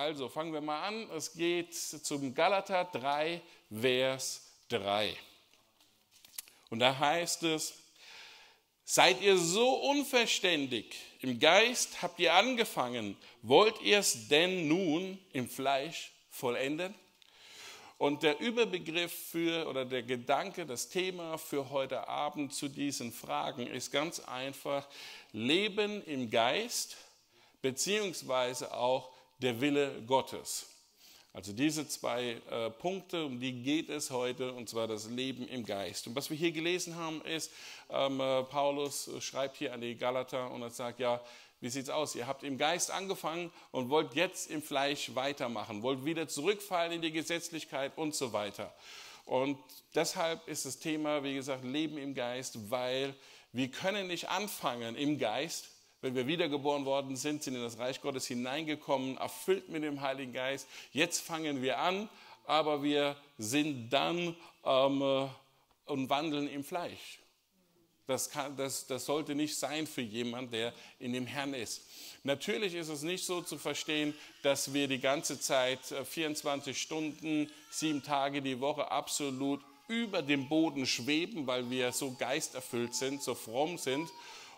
Also fangen wir mal an. Es geht zum Galater 3, Vers 3. Und da heißt es, seid ihr so unverständig, im Geist habt ihr angefangen, wollt ihr es denn nun im Fleisch vollenden? Und der Überbegriff für oder der Gedanke, das Thema für heute Abend zu diesen Fragen ist ganz einfach Leben im Geist beziehungsweise auch der Wille Gottes. Also diese zwei äh, Punkte, um die geht es heute, und zwar das Leben im Geist. Und was wir hier gelesen haben, ist, ähm, äh, Paulus schreibt hier an die Galater und er sagt, ja, wie sieht es aus? Ihr habt im Geist angefangen und wollt jetzt im Fleisch weitermachen, wollt wieder zurückfallen in die Gesetzlichkeit und so weiter. Und deshalb ist das Thema, wie gesagt, Leben im Geist, weil wir können nicht anfangen im Geist, wenn wir wiedergeboren worden sind, sind in das Reich Gottes hineingekommen, erfüllt mit dem Heiligen Geist. Jetzt fangen wir an, aber wir sind dann ähm, äh, und wandeln im Fleisch. Das, kann, das, das sollte nicht sein für jemanden, der in dem Herrn ist. Natürlich ist es nicht so zu verstehen, dass wir die ganze Zeit 24 äh, Stunden, sieben Tage die Woche absolut über dem Boden schweben, weil wir so geisterfüllt sind, so fromm sind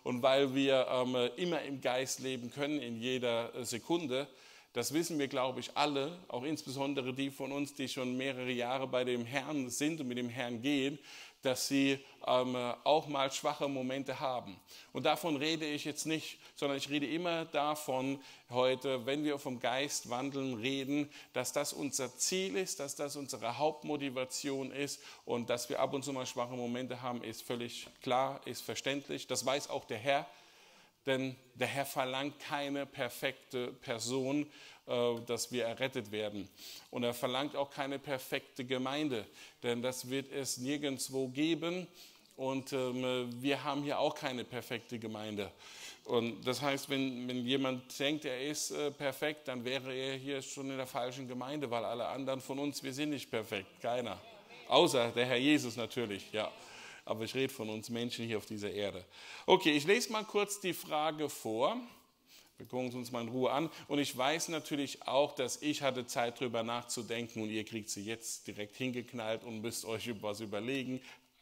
und weil wir ähm, immer im Geist leben können, in jeder äh, Sekunde. Das wissen wir, glaube ich, alle, auch insbesondere die von uns, die schon mehrere Jahre bei dem Herrn sind und mit dem Herrn gehen, dass sie ähm, auch mal schwache Momente haben. Und davon rede ich jetzt nicht, sondern ich rede immer davon heute, wenn wir vom Geist wandeln, reden, dass das unser Ziel ist, dass das unsere Hauptmotivation ist und dass wir ab und zu mal schwache Momente haben, ist völlig klar, ist verständlich. Das weiß auch der Herr, denn der Herr verlangt keine perfekte Person, äh, dass wir errettet werden. Und er verlangt auch keine perfekte Gemeinde, denn das wird es nirgendwo geben. Und ähm, wir haben hier auch keine perfekte Gemeinde. Und das heißt, wenn, wenn jemand denkt, er ist äh, perfekt, dann wäre er hier schon in der falschen Gemeinde, weil alle anderen von uns, wir sind nicht perfekt, keiner. Außer der Herr Jesus natürlich, ja. Aber ich rede von uns Menschen hier auf dieser Erde. Okay, ich lese mal kurz die Frage vor. Wir gucken uns mal in Ruhe an. Und ich weiß natürlich auch, dass ich hatte Zeit darüber nachzudenken und ihr kriegt sie jetzt direkt hingeknallt und müsst euch was überlegen.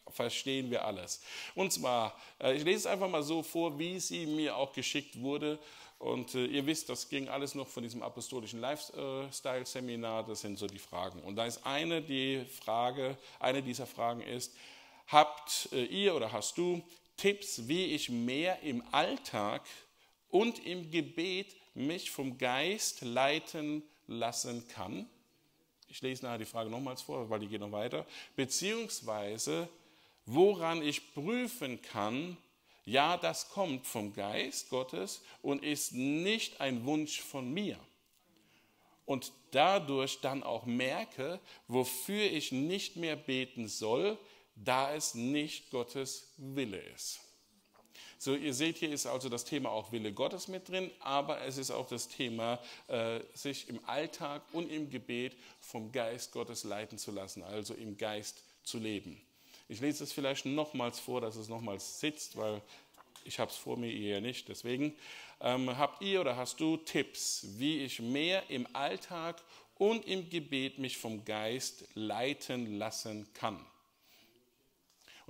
Verstehen wir alles. Und zwar, äh, ich lese es einfach mal so vor, wie sie mir auch geschickt wurde. Und äh, ihr wisst, das ging alles noch von diesem apostolischen Lifestyle-Seminar. Das sind so die Fragen. Und da ist eine, die Frage, eine dieser Fragen ist, habt äh, ihr oder hast du Tipps, wie ich mehr im Alltag und im Gebet mich vom Geist leiten lassen kann. Ich lese nachher die Frage nochmals vor, weil die geht noch weiter. Beziehungsweise, woran ich prüfen kann, ja, das kommt vom Geist Gottes und ist nicht ein Wunsch von mir. Und dadurch dann auch merke, wofür ich nicht mehr beten soll, da es nicht Gottes Wille ist. So, ihr seht, hier ist also das Thema auch Wille Gottes mit drin, aber es ist auch das Thema, äh, sich im Alltag und im Gebet vom Geist Gottes leiten zu lassen, also im Geist zu leben. Ich lese es vielleicht nochmals vor, dass es nochmals sitzt, weil ich habe es vor mir, ja nicht. Deswegen ähm, habt ihr oder hast du Tipps, wie ich mehr im Alltag und im Gebet mich vom Geist leiten lassen kann.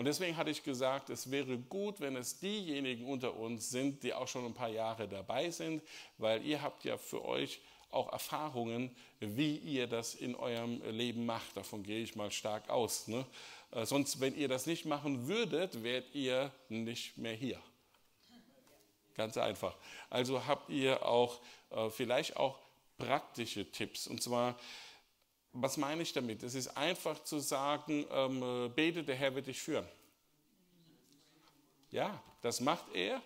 Und deswegen hatte ich gesagt, es wäre gut, wenn es diejenigen unter uns sind, die auch schon ein paar Jahre dabei sind, weil ihr habt ja für euch auch Erfahrungen, wie ihr das in eurem Leben macht. Davon gehe ich mal stark aus. Ne? Äh, sonst, wenn ihr das nicht machen würdet, wärt ihr nicht mehr hier. Ganz einfach. Also habt ihr auch äh, vielleicht auch praktische Tipps. Und zwar was meine ich damit? Es ist einfach zu sagen, ähm, äh, bete, der Herr wird dich führen. Ja, das macht er,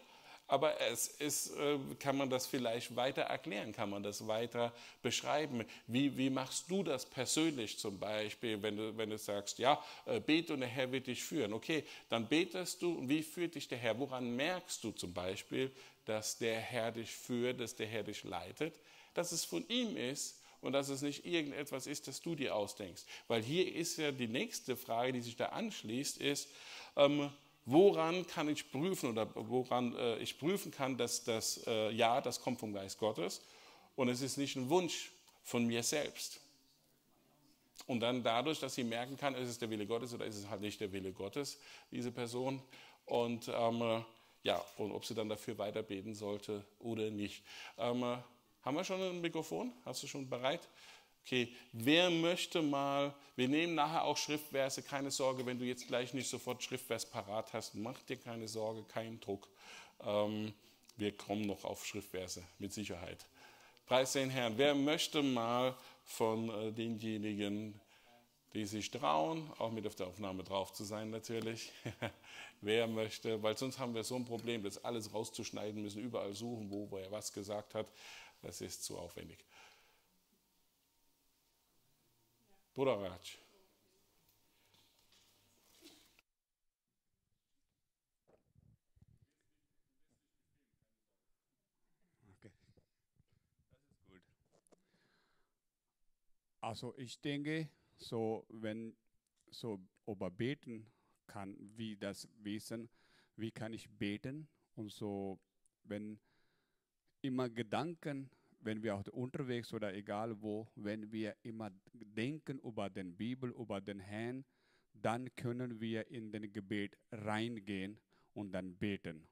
aber es ist, äh, kann man das vielleicht weiter erklären, kann man das weiter beschreiben. Wie, wie machst du das persönlich zum Beispiel, wenn du, wenn du sagst, ja, äh, bete und der Herr wird dich führen. Okay, dann betest du und wie führt dich der Herr? Woran merkst du zum Beispiel, dass der Herr dich führt, dass der Herr dich leitet? Dass es von ihm ist und dass es nicht irgendetwas ist, das du dir ausdenkst. Weil hier ist ja die nächste Frage, die sich da anschließt, ist, ähm, woran kann ich prüfen oder woran äh, ich prüfen kann, dass das äh, Ja, das kommt vom Geist Gottes und es ist nicht ein Wunsch von mir selbst. Und dann dadurch, dass sie merken kann, ist es der Wille Gottes oder ist es halt nicht der Wille Gottes, diese Person. Und ähm, ja, und ob sie dann dafür weiter beten sollte oder nicht. Ähm, haben wir schon ein Mikrofon? Hast du schon bereit? Okay, wer möchte mal, wir nehmen nachher auch Schriftverse, keine Sorge, wenn du jetzt gleich nicht sofort Schriftvers parat hast, mach dir keine Sorge, keinen Druck. Ähm, wir kommen noch auf Schriftverse, mit Sicherheit. Preis den Herrn. Wer möchte mal von äh, denjenigen, die sich trauen, auch mit auf der Aufnahme drauf zu sein natürlich. Wer möchte, weil sonst haben wir so ein Problem, das alles rauszuschneiden müssen, überall suchen, wo wer was gesagt hat. Das ist zu aufwendig. Bruder Ratsch. Also ich denke, so wenn so über beten kann, wie das wissen, wie kann ich beten und so, wenn immer Gedanken, wenn wir auch unterwegs oder egal wo, wenn wir immer denken über den Bibel, über den Herrn, dann können wir in den Gebet reingehen und dann beten.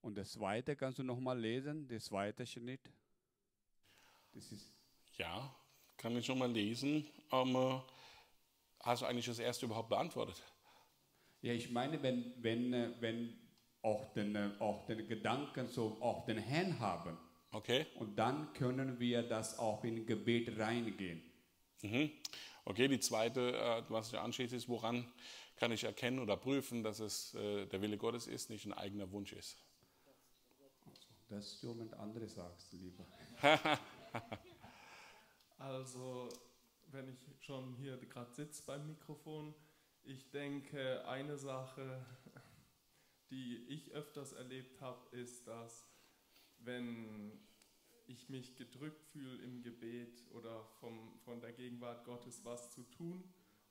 Und das zweite kannst du nochmal lesen, das zweite Schnitt. Das ist ja, kann ich schon mal lesen. Ähm, hast du eigentlich das erste überhaupt beantwortet? Ja, ich meine, wenn, wenn, äh, wenn auch den, äh, auch den Gedanken so auch den Herrn haben. Okay. Und dann können wir das auch in Gebet reingehen. Mhm. Okay, die zweite, äh, was du anschließt, ist, woran kann ich erkennen oder prüfen, dass es der Wille Gottes ist, nicht ein eigener Wunsch ist? Das du mit andere sagst, lieber. Also, wenn ich schon hier gerade sitze beim Mikrofon, ich denke, eine Sache, die ich öfters erlebt habe, ist, dass wenn ich mich gedrückt fühle im Gebet oder vom, von der Gegenwart Gottes was zu tun,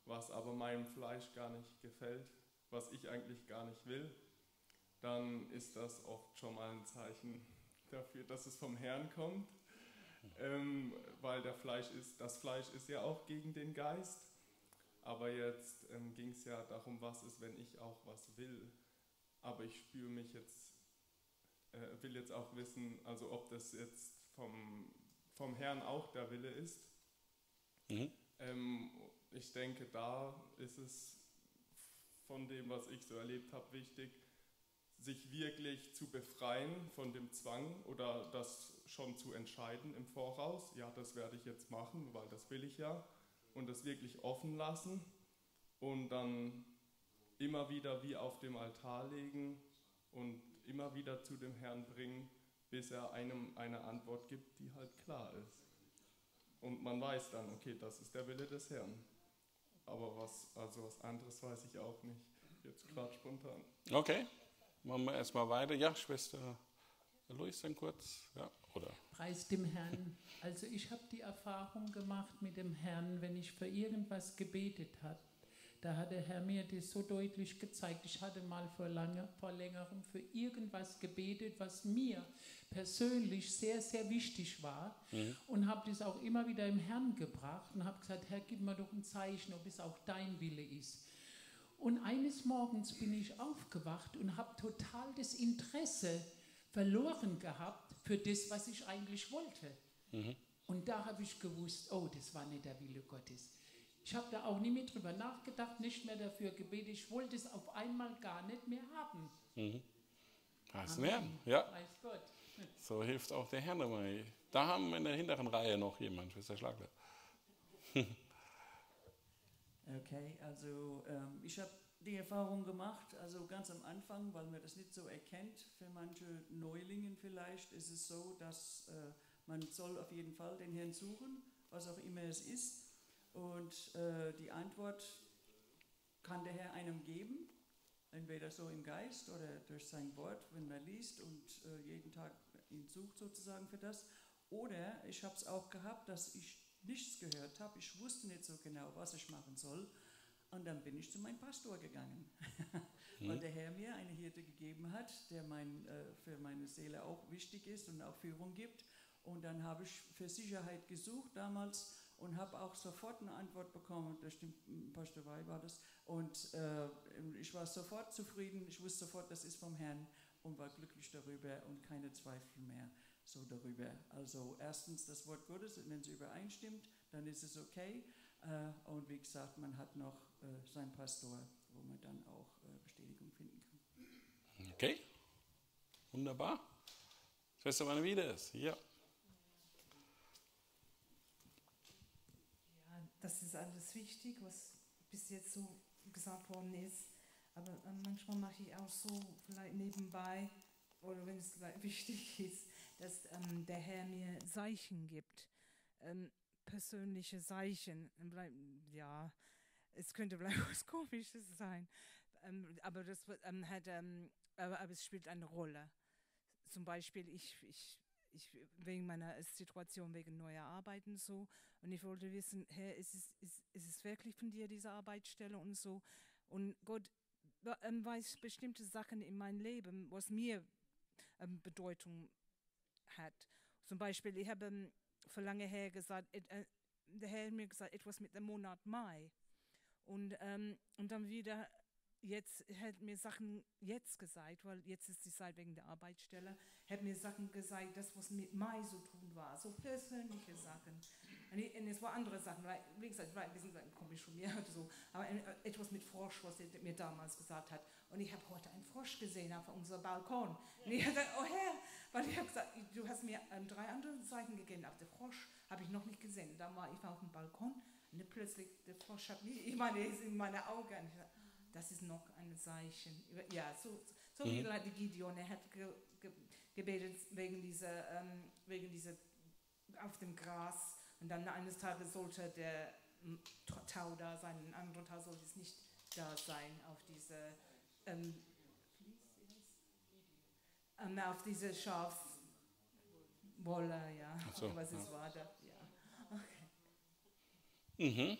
was aber meinem Fleisch gar nicht gefällt, was ich eigentlich gar nicht will, dann ist das oft schon mal ein Zeichen dafür, dass es vom Herrn kommt ähm, weil der Fleisch ist, das Fleisch ist ja auch gegen den Geist. Aber jetzt ähm, ging es ja darum, was ist, wenn ich auch was will. Aber ich spüre mich jetzt, äh, will jetzt auch wissen, also ob das jetzt vom, vom Herrn auch der Wille ist. Mhm. Ähm, ich denke, da ist es von dem, was ich so erlebt habe, wichtig, sich wirklich zu befreien von dem Zwang oder das schon zu entscheiden im Voraus, ja, das werde ich jetzt machen, weil das will ich ja, und das wirklich offen lassen und dann immer wieder wie auf dem Altar legen und immer wieder zu dem Herrn bringen, bis er einem eine Antwort gibt, die halt klar ist. Und man weiß dann, okay, das ist der Wille des Herrn. Aber was, also was anderes weiß ich auch nicht, jetzt gerade spontan. Okay, machen wir erstmal weiter. Ja, Schwester Luis, dann kurz. Ja. Oder? Preis dem Herrn. Also ich habe die Erfahrung gemacht mit dem Herrn, wenn ich für irgendwas gebetet habe, da hat der Herr mir das so deutlich gezeigt. Ich hatte mal vor, lange, vor längerem für irgendwas gebetet, was mir persönlich sehr, sehr wichtig war mhm. und habe das auch immer wieder im Herrn gebracht und habe gesagt, Herr, gib mir doch ein Zeichen, ob es auch dein Wille ist. Und eines Morgens bin ich aufgewacht und habe total das Interesse verloren gehabt für das, was ich eigentlich wollte. Mhm. Und da habe ich gewusst, oh, das war nicht der Wille Gottes. Ich habe da auch nie mehr drüber nachgedacht, nicht mehr dafür gebetet. Ich wollte es auf einmal gar nicht mehr haben. Mhm. Preis Herrn, ja. So hilft auch der Herr nochmal. Da haben wir in der hinteren Reihe noch jemand, Schwester Schlagler. okay, also ähm, ich habe die Erfahrung gemacht, also ganz am Anfang, weil man das nicht so erkennt, für manche Neulingen vielleicht, ist es so, dass äh, man soll auf jeden Fall den Herrn suchen, was auch immer es ist. Und äh, die Antwort kann der Herr einem geben, entweder so im Geist oder durch sein Wort, wenn man liest und äh, jeden Tag ihn sucht sozusagen für das. Oder ich habe es auch gehabt, dass ich nichts gehört habe, ich wusste nicht so genau, was ich machen soll. Und dann bin ich zu meinem Pastor gegangen, weil der Herr mir eine Hirte gegeben hat, der mein, äh, für meine Seele auch wichtig ist und auch Führung gibt. Und dann habe ich für Sicherheit gesucht damals und habe auch sofort eine Antwort bekommen. Das stimmt, Pastor Wey war das. Und äh, ich war sofort zufrieden. Ich wusste sofort, das ist vom Herrn und war glücklich darüber und keine Zweifel mehr so darüber. Also erstens das Wort Gottes, wenn es übereinstimmt, dann ist es okay. Äh, und wie gesagt, man hat noch äh, seinen Pastor, wo man dann auch äh, Bestätigung finden kann. Okay, wunderbar. Schwester Manavides, ja. Ja, das ist alles wichtig, was bis jetzt so gesagt worden ist. Aber äh, manchmal mache ich auch so, vielleicht nebenbei, oder wenn es wichtig ist, dass ähm, der Herr mir Zeichen gibt. Ähm, persönliche Zeichen. Ja, es könnte vielleicht was Komisches sein. Ähm, aber das ähm, hat, ähm, aber, aber, es spielt eine Rolle. Zum Beispiel, ich, ich, ich, wegen meiner Situation, wegen neuer Arbeiten so. Und ich wollte wissen, Herr, ist es, ist, ist es wirklich von dir, diese Arbeitsstelle und so? Und Gott ähm, weiß bestimmte Sachen in meinem Leben, was mir ähm, Bedeutung hat. Zum Beispiel, ich habe ähm, vor lange her gesagt, äh, der Herr hat mir gesagt, etwas mit dem Monat Mai. Und, ähm, und dann wieder, jetzt hat mir Sachen jetzt gesagt, weil jetzt ist die Zeit wegen der Arbeitsstelle, hat mir Sachen gesagt, das was mit Mai so tun war, so persönliche Sachen. Und, und es waren andere Sachen, weil, wie gesagt, war ein bisschen komisch von mir, so, aber äh, etwas mit Frosch, was er mir damals gesagt hat. Und ich habe heute einen Frosch gesehen auf unserem Balkon. Und ich habe gesagt, oh Herr, weil ich habe gesagt, du hast mir ähm, drei andere Zeichen gegeben, aber den Frosch habe ich noch nicht gesehen. Dann war ich auf dem Balkon und plötzlich der Frosch hat mich, ich meine, ist in meine Augen. Und ich dachte, das ist noch ein Zeichen. Ja, so, so mhm. wie die Gideon, er hat ge, ge, gebetet wegen dieser, ähm, wegen dieser auf dem Gras. Und dann eines Tages sollte der Tau da sein, ein anderer Tag sollte es nicht da sein auf diese ähm, ähm, auf diese Schafwolle, ja. So, was ja. es war da. Ja. Okay. Mhm.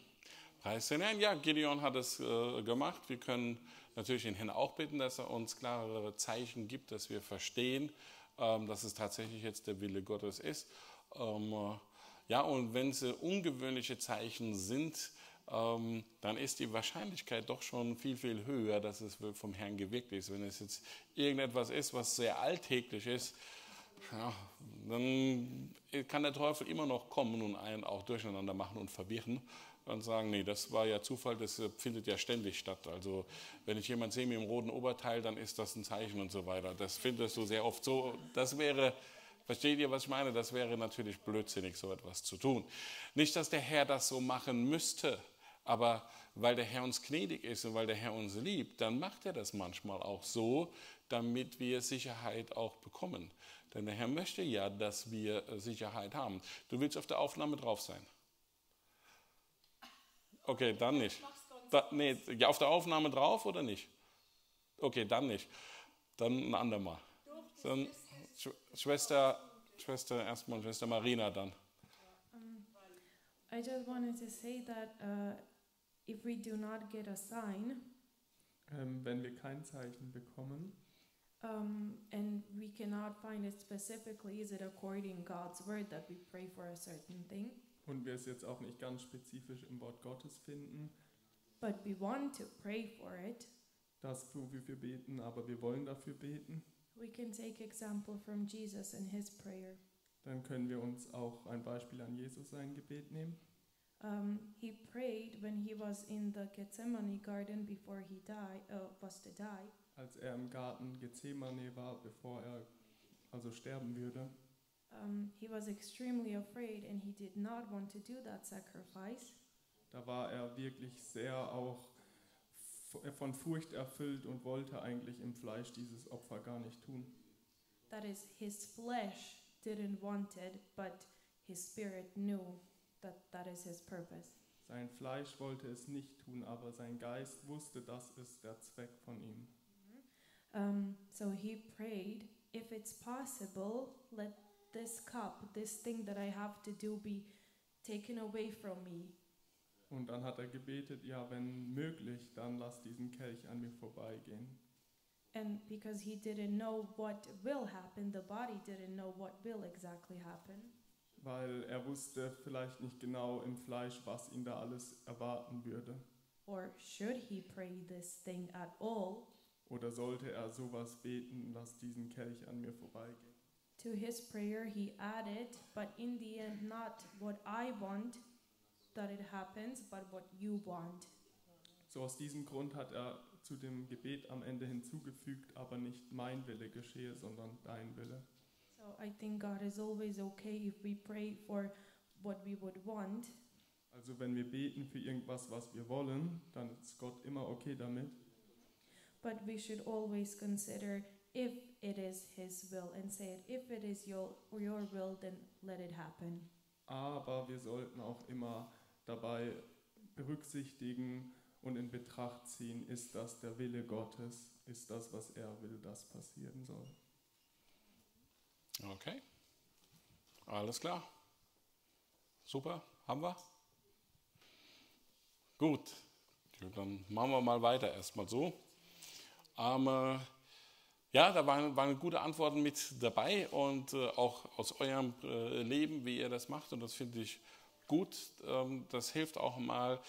Den Herrn. Ja, Gideon hat es äh, gemacht. Wir können natürlich den Herrn auch bitten, dass er uns klarere Zeichen gibt, dass wir verstehen, ähm, dass es tatsächlich jetzt der Wille Gottes ist. Ähm, äh, ja, und wenn es ungewöhnliche Zeichen sind, ähm, dann ist die Wahrscheinlichkeit doch schon viel, viel höher, dass es vom Herrn gewirkt ist. Wenn es jetzt irgendetwas ist, was sehr alltäglich ist, ja, dann kann der Teufel immer noch kommen und einen auch durcheinander machen und verwirren und sagen, nee, das war ja Zufall, das findet ja ständig statt. Also wenn ich jemanden sehe mit dem roten Oberteil, dann ist das ein Zeichen und so weiter. Das findest du sehr oft so. Das wäre, versteht ihr, was ich meine? Das wäre natürlich blödsinnig, so etwas zu tun. Nicht, dass der Herr das so machen müsste. Aber weil der Herr uns gnädig ist und weil der Herr uns liebt, dann macht er das manchmal auch so, damit wir Sicherheit auch bekommen. Denn der Herr möchte ja, dass wir Sicherheit haben. Du willst auf der Aufnahme drauf sein? Okay, dann nicht. Da, nee, ja, auf der Aufnahme drauf oder nicht? Okay, dann nicht. Dann ein andermal. Dann Schwester, Schwester erstmal Schwester Marina dann. I just wanted to say that uh, if we do not get a sign, ähm, wenn wir kein Zeichen bekommen, um, and we cannot find it specifically, is it according God's word that we pray for a certain thing? Und wir es jetzt auch nicht ganz spezifisch im Wort Gottes finden. But we want to pray for it. Das, wofür wir beten, aber wir wollen dafür beten. We can take example from Jesus and his prayer. Dann können wir uns auch ein Beispiel an Jesus sein Gebet nehmen. Um, he prayed when he was in the Gethsemane garden before he died, uh, was to die. Als er im Garten Gethsemane war, bevor er also sterben würde. Um, he was extremely afraid and he did not want to do that sacrifice. Da war er wirklich sehr auch von Furcht erfüllt und wollte eigentlich im Fleisch dieses Opfer gar nicht tun. That is, his flesh didn't want it, but his spirit knew that that is his purpose. Sein Fleisch wollte es nicht tun, aber sein Geist wusste, das ist der Zweck von ihm. Um, so he prayed, if it's possible, let this cup, this thing that I have to do, be taken away from me. Und dann hat er gebetet, ja, wenn möglich, dann lass diesen Kelch an mir vorbeigehen. And because he didn't know what will happen, the body didn't know what will exactly happen. weil er wusste vielleicht nicht genau im Fleisch, was ihn da alles erwarten würde. Or should he pray this thing at all? Oder sollte er sowas beten, lass diesen Kelch an mir vorbeigehen? To his prayer, he added, But in the end, not what I want that it happens, but what you want. So aus diesem Grund hat er zu dem Gebet am Ende hinzugefügt, aber nicht mein Wille geschehe, sondern dein Wille. So I think God is always okay if we pray for what we would want, Also wenn wir beten für irgendwas, was wir wollen, dann ist Gott immer okay damit. but we should always consider if it is His will and say it. If it is your, your will, then let it happen. Aber wir sollten auch immer dabei berücksichtigen und in Betracht ziehen, ist das der Wille Gottes? Ist das, was er will, das passieren soll? Okay. Alles klar. Super. Haben wir? Gut. Dann machen wir mal weiter erstmal so. Ähm, äh, ja, da waren, waren gute Antworten mit dabei und äh, auch aus eurem äh, Leben, wie ihr das macht. Und das finde ich gut. Ähm, das hilft auch mal,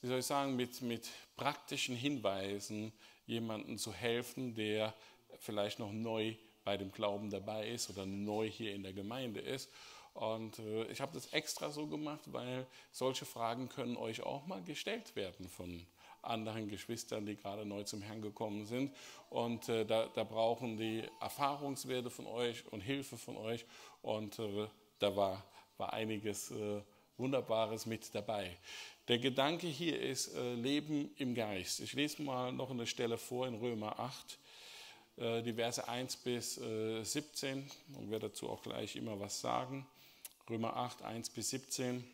wie soll ich sagen, mit, mit praktischen Hinweisen jemandem zu helfen, der vielleicht noch neu bei dem Glauben dabei ist oder neu hier in der Gemeinde ist. Und äh, ich habe das extra so gemacht, weil solche Fragen können euch auch mal gestellt werden von anderen Geschwistern, die gerade neu zum Herrn gekommen sind. Und äh, da, da, brauchen die Erfahrungswerte von euch und Hilfe von euch. Und äh, da war, war einiges äh, Wunderbares mit dabei. Der Gedanke hier ist äh, Leben im Geist. Ich lese mal noch eine Stelle vor in Römer 8 äh, die Verse 1 bis 17 und werde dazu auch gleich immer was sagen. Römer 8, 1 bis 17.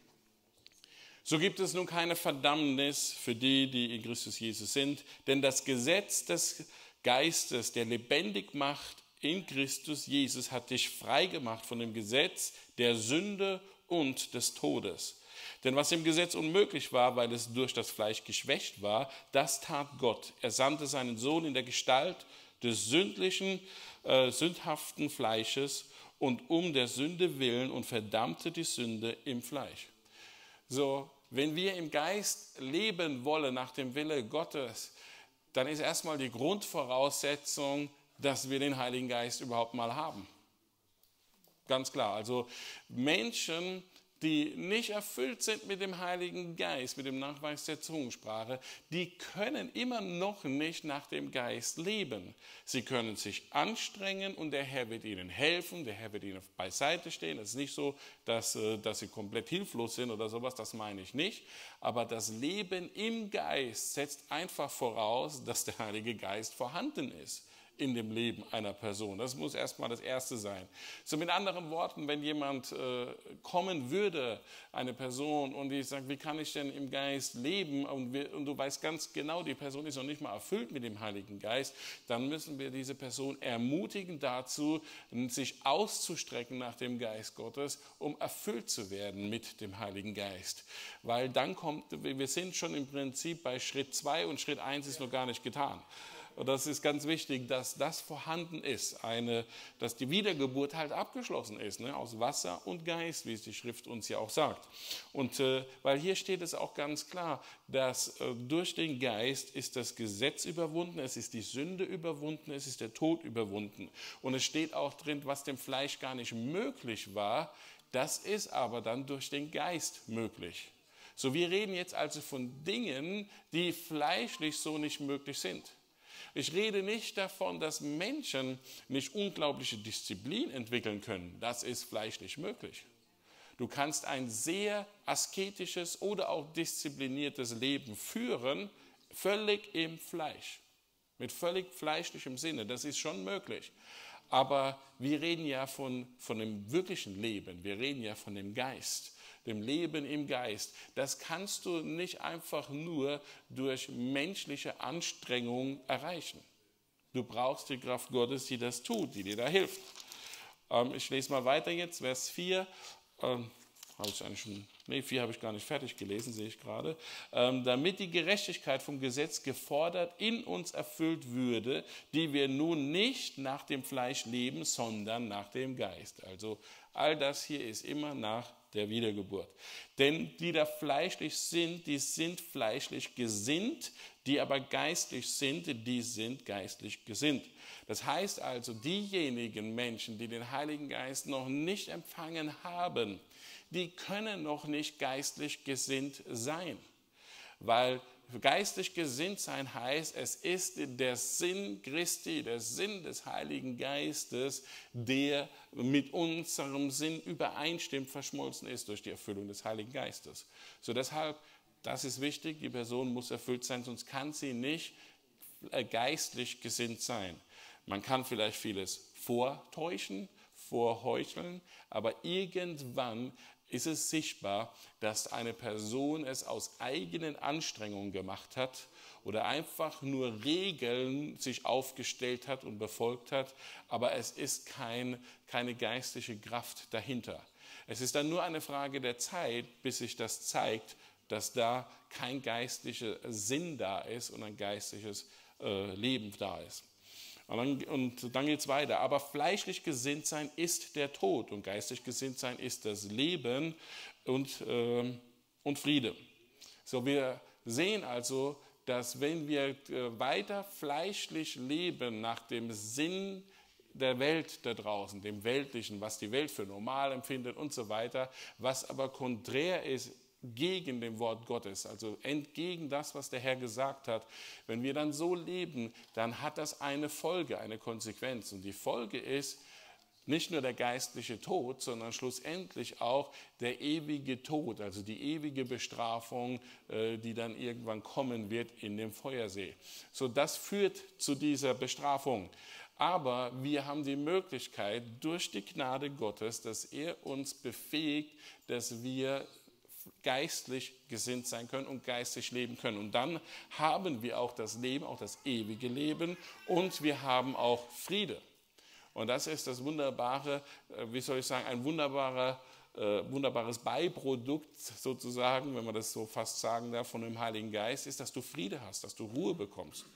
So gibt es nun keine Verdammnis für die, die in Christus Jesus sind, denn das Gesetz des Geistes, der lebendig macht in Christus Jesus, hat dich frei gemacht von dem Gesetz der Sünde und des Todes. Denn was im Gesetz unmöglich war, weil es durch das Fleisch geschwächt war, das tat Gott. Er sandte seinen Sohn in der Gestalt des sündlichen, äh, sündhaften Fleisches und um der Sünde willen und verdammte die Sünde im Fleisch. So, wenn wir im Geist leben wollen nach dem Wille Gottes, dann ist erstmal die Grundvoraussetzung, dass wir den Heiligen Geist überhaupt mal haben. Ganz klar. Also Menschen, die nicht erfüllt sind mit dem Heiligen Geist, mit dem Nachweis der Zungensprache, die können immer noch nicht nach dem Geist leben. Sie können sich anstrengen und der Herr wird ihnen helfen, der Herr wird ihnen beiseite stehen. Es ist nicht so, dass, äh, dass sie komplett hilflos sind oder sowas, das meine ich nicht. Aber das Leben im Geist setzt einfach voraus, dass der Heilige Geist vorhanden ist in dem Leben einer Person. Das muss erstmal das Erste sein. So mit anderen Worten, wenn jemand äh, kommen würde, eine Person, und die sagt, wie kann ich denn im Geist leben, und, wir, und du weißt ganz genau, die Person ist noch nicht mal erfüllt mit dem Heiligen Geist, dann müssen wir diese Person ermutigen dazu, sich auszustrecken nach dem Geist Gottes, um erfüllt zu werden mit dem Heiligen Geist. Weil dann kommt, wir sind schon im Prinzip bei Schritt 2 und Schritt 1 ist noch gar nicht getan. Und das ist ganz wichtig, dass das vorhanden ist, eine, dass die Wiedergeburt halt abgeschlossen ist, ne, aus Wasser und Geist, wie es die Schrift uns ja auch sagt. Und äh, weil hier steht es auch ganz klar, dass äh, durch den Geist ist das Gesetz überwunden, es ist die Sünde überwunden, es ist der Tod überwunden. Und es steht auch drin, was dem Fleisch gar nicht möglich war, das ist aber dann durch den Geist möglich. So, wir reden jetzt also von Dingen, die fleischlich so nicht möglich sind. Ich rede nicht davon, dass Menschen nicht unglaubliche Disziplin entwickeln können. Das ist fleischlich möglich. Du kannst ein sehr asketisches oder auch diszipliniertes Leben führen, völlig im Fleisch. Mit völlig fleischlichem Sinne. Das ist schon möglich. Aber wir reden ja von, von dem wirklichen Leben. Wir reden ja von dem Geist dem Leben im Geist, das kannst du nicht einfach nur durch menschliche Anstrengung erreichen. Du brauchst die Kraft Gottes, die das tut, die dir da hilft. Ähm, ich lese mal weiter jetzt, Vers 4. Ähm, habe ich eigentlich schon, nee, 4 habe ich gar nicht fertig gelesen, sehe ich gerade. Ähm, damit die Gerechtigkeit vom Gesetz gefordert in uns erfüllt würde, die wir nun nicht nach dem Fleisch leben, sondern nach dem Geist. Also All das hier ist immer nach der Wiedergeburt. Denn die da fleischlich sind, die sind fleischlich gesinnt, die aber geistlich sind, die sind geistlich gesinnt. Das heißt also, diejenigen Menschen, die den Heiligen Geist noch nicht empfangen haben, die können noch nicht geistlich gesinnt sein, weil geistlich gesinnt sein heißt, es ist der Sinn Christi, der Sinn des Heiligen Geistes, der mit unserem Sinn übereinstimmt, verschmolzen ist durch die Erfüllung des Heiligen Geistes. So deshalb, das ist wichtig, die Person muss erfüllt sein, sonst kann sie nicht äh, geistlich gesinnt sein. Man kann vielleicht vieles vortäuschen, vorheucheln, aber irgendwann ist es sichtbar, dass eine Person es aus eigenen Anstrengungen gemacht hat oder einfach nur Regeln sich aufgestellt hat und befolgt hat, aber es ist kein, keine geistliche Kraft dahinter. Es ist dann nur eine Frage der Zeit, bis sich das zeigt, dass da kein geistlicher Sinn da ist und ein geistliches äh, Leben da ist. Und dann, dann geht es weiter. Aber fleischlich gesinnt sein ist der Tod und geistig gesinnt sein ist das Leben und, äh, und Friede. So, wir sehen also, dass wenn wir äh, weiter fleischlich leben nach dem Sinn der Welt da draußen, dem Weltlichen, was die Welt für normal empfindet und so weiter, was aber konträr ist gegen dem Wort Gottes, also entgegen das, was der Herr gesagt hat. Wenn wir dann so leben, dann hat das eine Folge, eine Konsequenz. Und die Folge ist nicht nur der geistliche Tod, sondern schlussendlich auch der ewige Tod, also die ewige Bestrafung, äh, die dann irgendwann kommen wird in dem Feuersee. So, das führt zu dieser Bestrafung. Aber wir haben die Möglichkeit durch die Gnade Gottes, dass er uns befähigt, dass wir geistlich gesinnt sein können und geistlich leben können. Und dann haben wir auch das Leben, auch das ewige Leben und wir haben auch Friede. Und das ist das wunderbare, äh, wie soll ich sagen, ein wunderbarer, äh, wunderbares Beiprodukt sozusagen, wenn man das so fast sagen darf, von dem Heiligen Geist, ist, dass du Friede hast, dass du Ruhe bekommst,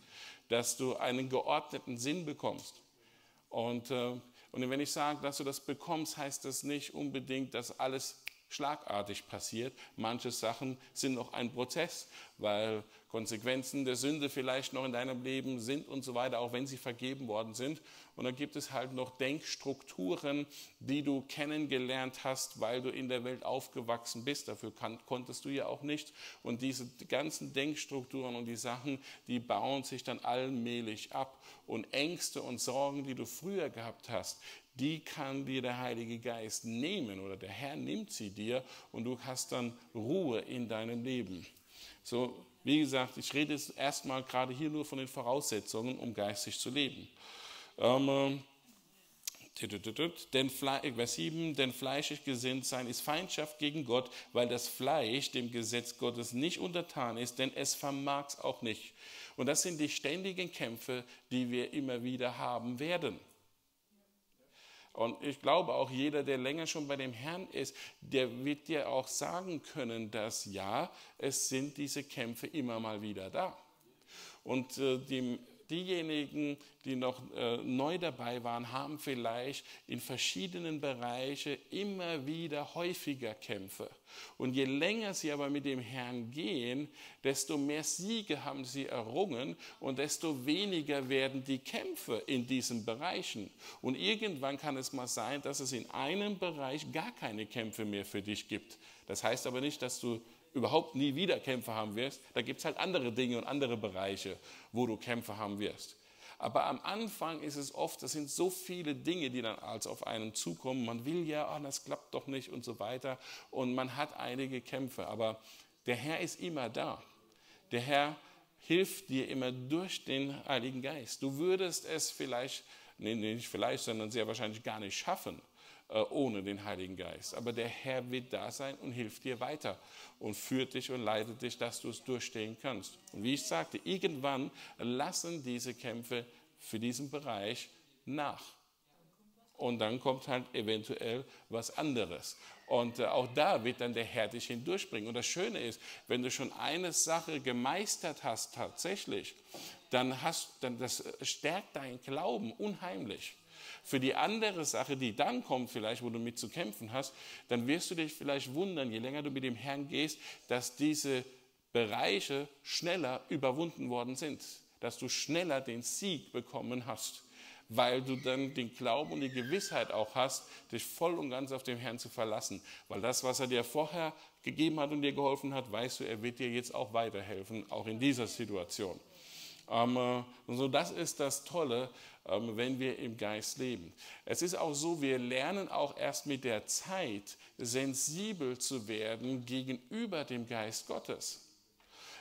dass du einen geordneten Sinn bekommst. Und, äh, und wenn ich sage, dass du das bekommst, heißt das nicht unbedingt, dass alles schlagartig passiert. Manche Sachen sind noch ein Prozess, weil Konsequenzen der Sünde vielleicht noch in deinem Leben sind und so weiter, auch wenn sie vergeben worden sind. Und dann gibt es halt noch Denkstrukturen, die du kennengelernt hast, weil du in der Welt aufgewachsen bist. Dafür kann, konntest du ja auch nicht. Und diese ganzen Denkstrukturen und die Sachen, die bauen sich dann allmählich ab. Und Ängste und Sorgen, die du früher gehabt hast, die kann dir der Heilige Geist nehmen oder der Herr nimmt sie dir und du hast dann Ruhe in deinem Leben. So, wie gesagt, ich rede jetzt erstmal gerade hier nur von den Voraussetzungen, um geistig zu leben. Ähm, denn Vers 7, denn fleischig gesinnt sein ist Feindschaft gegen Gott, weil das Fleisch dem Gesetz Gottes nicht untertan ist, denn es vermag es auch nicht. Und das sind die ständigen Kämpfe, die wir immer wieder haben werden. Und ich glaube auch jeder, der länger schon bei dem Herrn ist, der wird dir auch sagen können, dass ja, es sind diese Kämpfe immer mal wieder da. Und äh, die diejenigen, die noch äh, neu dabei waren, haben vielleicht in verschiedenen Bereichen immer wieder häufiger Kämpfe. Und je länger sie aber mit dem Herrn gehen, desto mehr Siege haben sie errungen und desto weniger werden die Kämpfe in diesen Bereichen. Und irgendwann kann es mal sein, dass es in einem Bereich gar keine Kämpfe mehr für dich gibt. Das heißt aber nicht, dass du überhaupt nie wieder Kämpfe haben wirst. Da gibt es halt andere Dinge und andere Bereiche, wo du Kämpfe haben wirst. Aber am Anfang ist es oft, das sind so viele Dinge, die dann als auf einen zukommen. Man will ja, oh, das klappt doch nicht und so weiter. Und man hat einige Kämpfe. Aber der Herr ist immer da. Der Herr hilft dir immer durch den Heiligen Geist. Du würdest es vielleicht, nee, nicht vielleicht, sondern sehr wahrscheinlich gar nicht schaffen ohne den Heiligen Geist. Aber der Herr wird da sein und hilft dir weiter und führt dich und leitet dich, dass du es durchstehen kannst. Und wie ich sagte, irgendwann lassen diese Kämpfe für diesen Bereich nach. Und dann kommt halt eventuell was anderes. Und äh, auch da wird dann der Herr dich hindurchbringen. Und das Schöne ist, wenn du schon eine Sache gemeistert hast tatsächlich, dann hast, dann das stärkt deinen Glauben unheimlich. Für die andere Sache, die dann kommt, vielleicht, wo du mit zu kämpfen hast, dann wirst du dich vielleicht wundern, je länger du mit dem Herrn gehst, dass diese Bereiche schneller überwunden worden sind, dass du schneller den Sieg bekommen hast, weil du dann den Glauben und die Gewissheit auch hast, dich voll und ganz auf den Herrn zu verlassen. Weil das, was er dir vorher gegeben hat und dir geholfen hat, weißt du, er wird dir jetzt auch weiterhelfen, auch in dieser Situation. Ähm, äh, und so, das ist das Tolle, ähm, wenn wir im Geist leben. Es ist auch so, wir lernen auch erst mit der Zeit sensibel zu werden gegenüber dem Geist Gottes.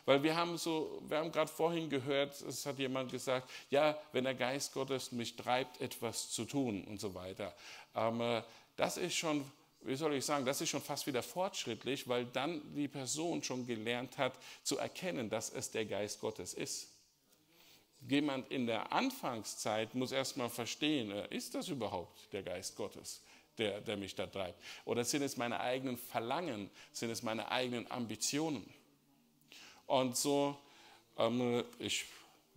Weil wir haben so, wir haben gerade vorhin gehört, es hat jemand gesagt, ja, wenn der Geist Gottes mich treibt, etwas zu tun und so weiter. Ähm, äh, das ist schon wie soll ich sagen, das ist schon fast wieder fortschrittlich, weil dann die Person schon gelernt hat zu erkennen, dass es der Geist Gottes ist. Jemand in der Anfangszeit muss erstmal verstehen, äh, ist das überhaupt der Geist Gottes, der, der mich da treibt? Oder sind es meine eigenen Verlangen, sind es meine eigenen Ambitionen? Und so, ähm, ich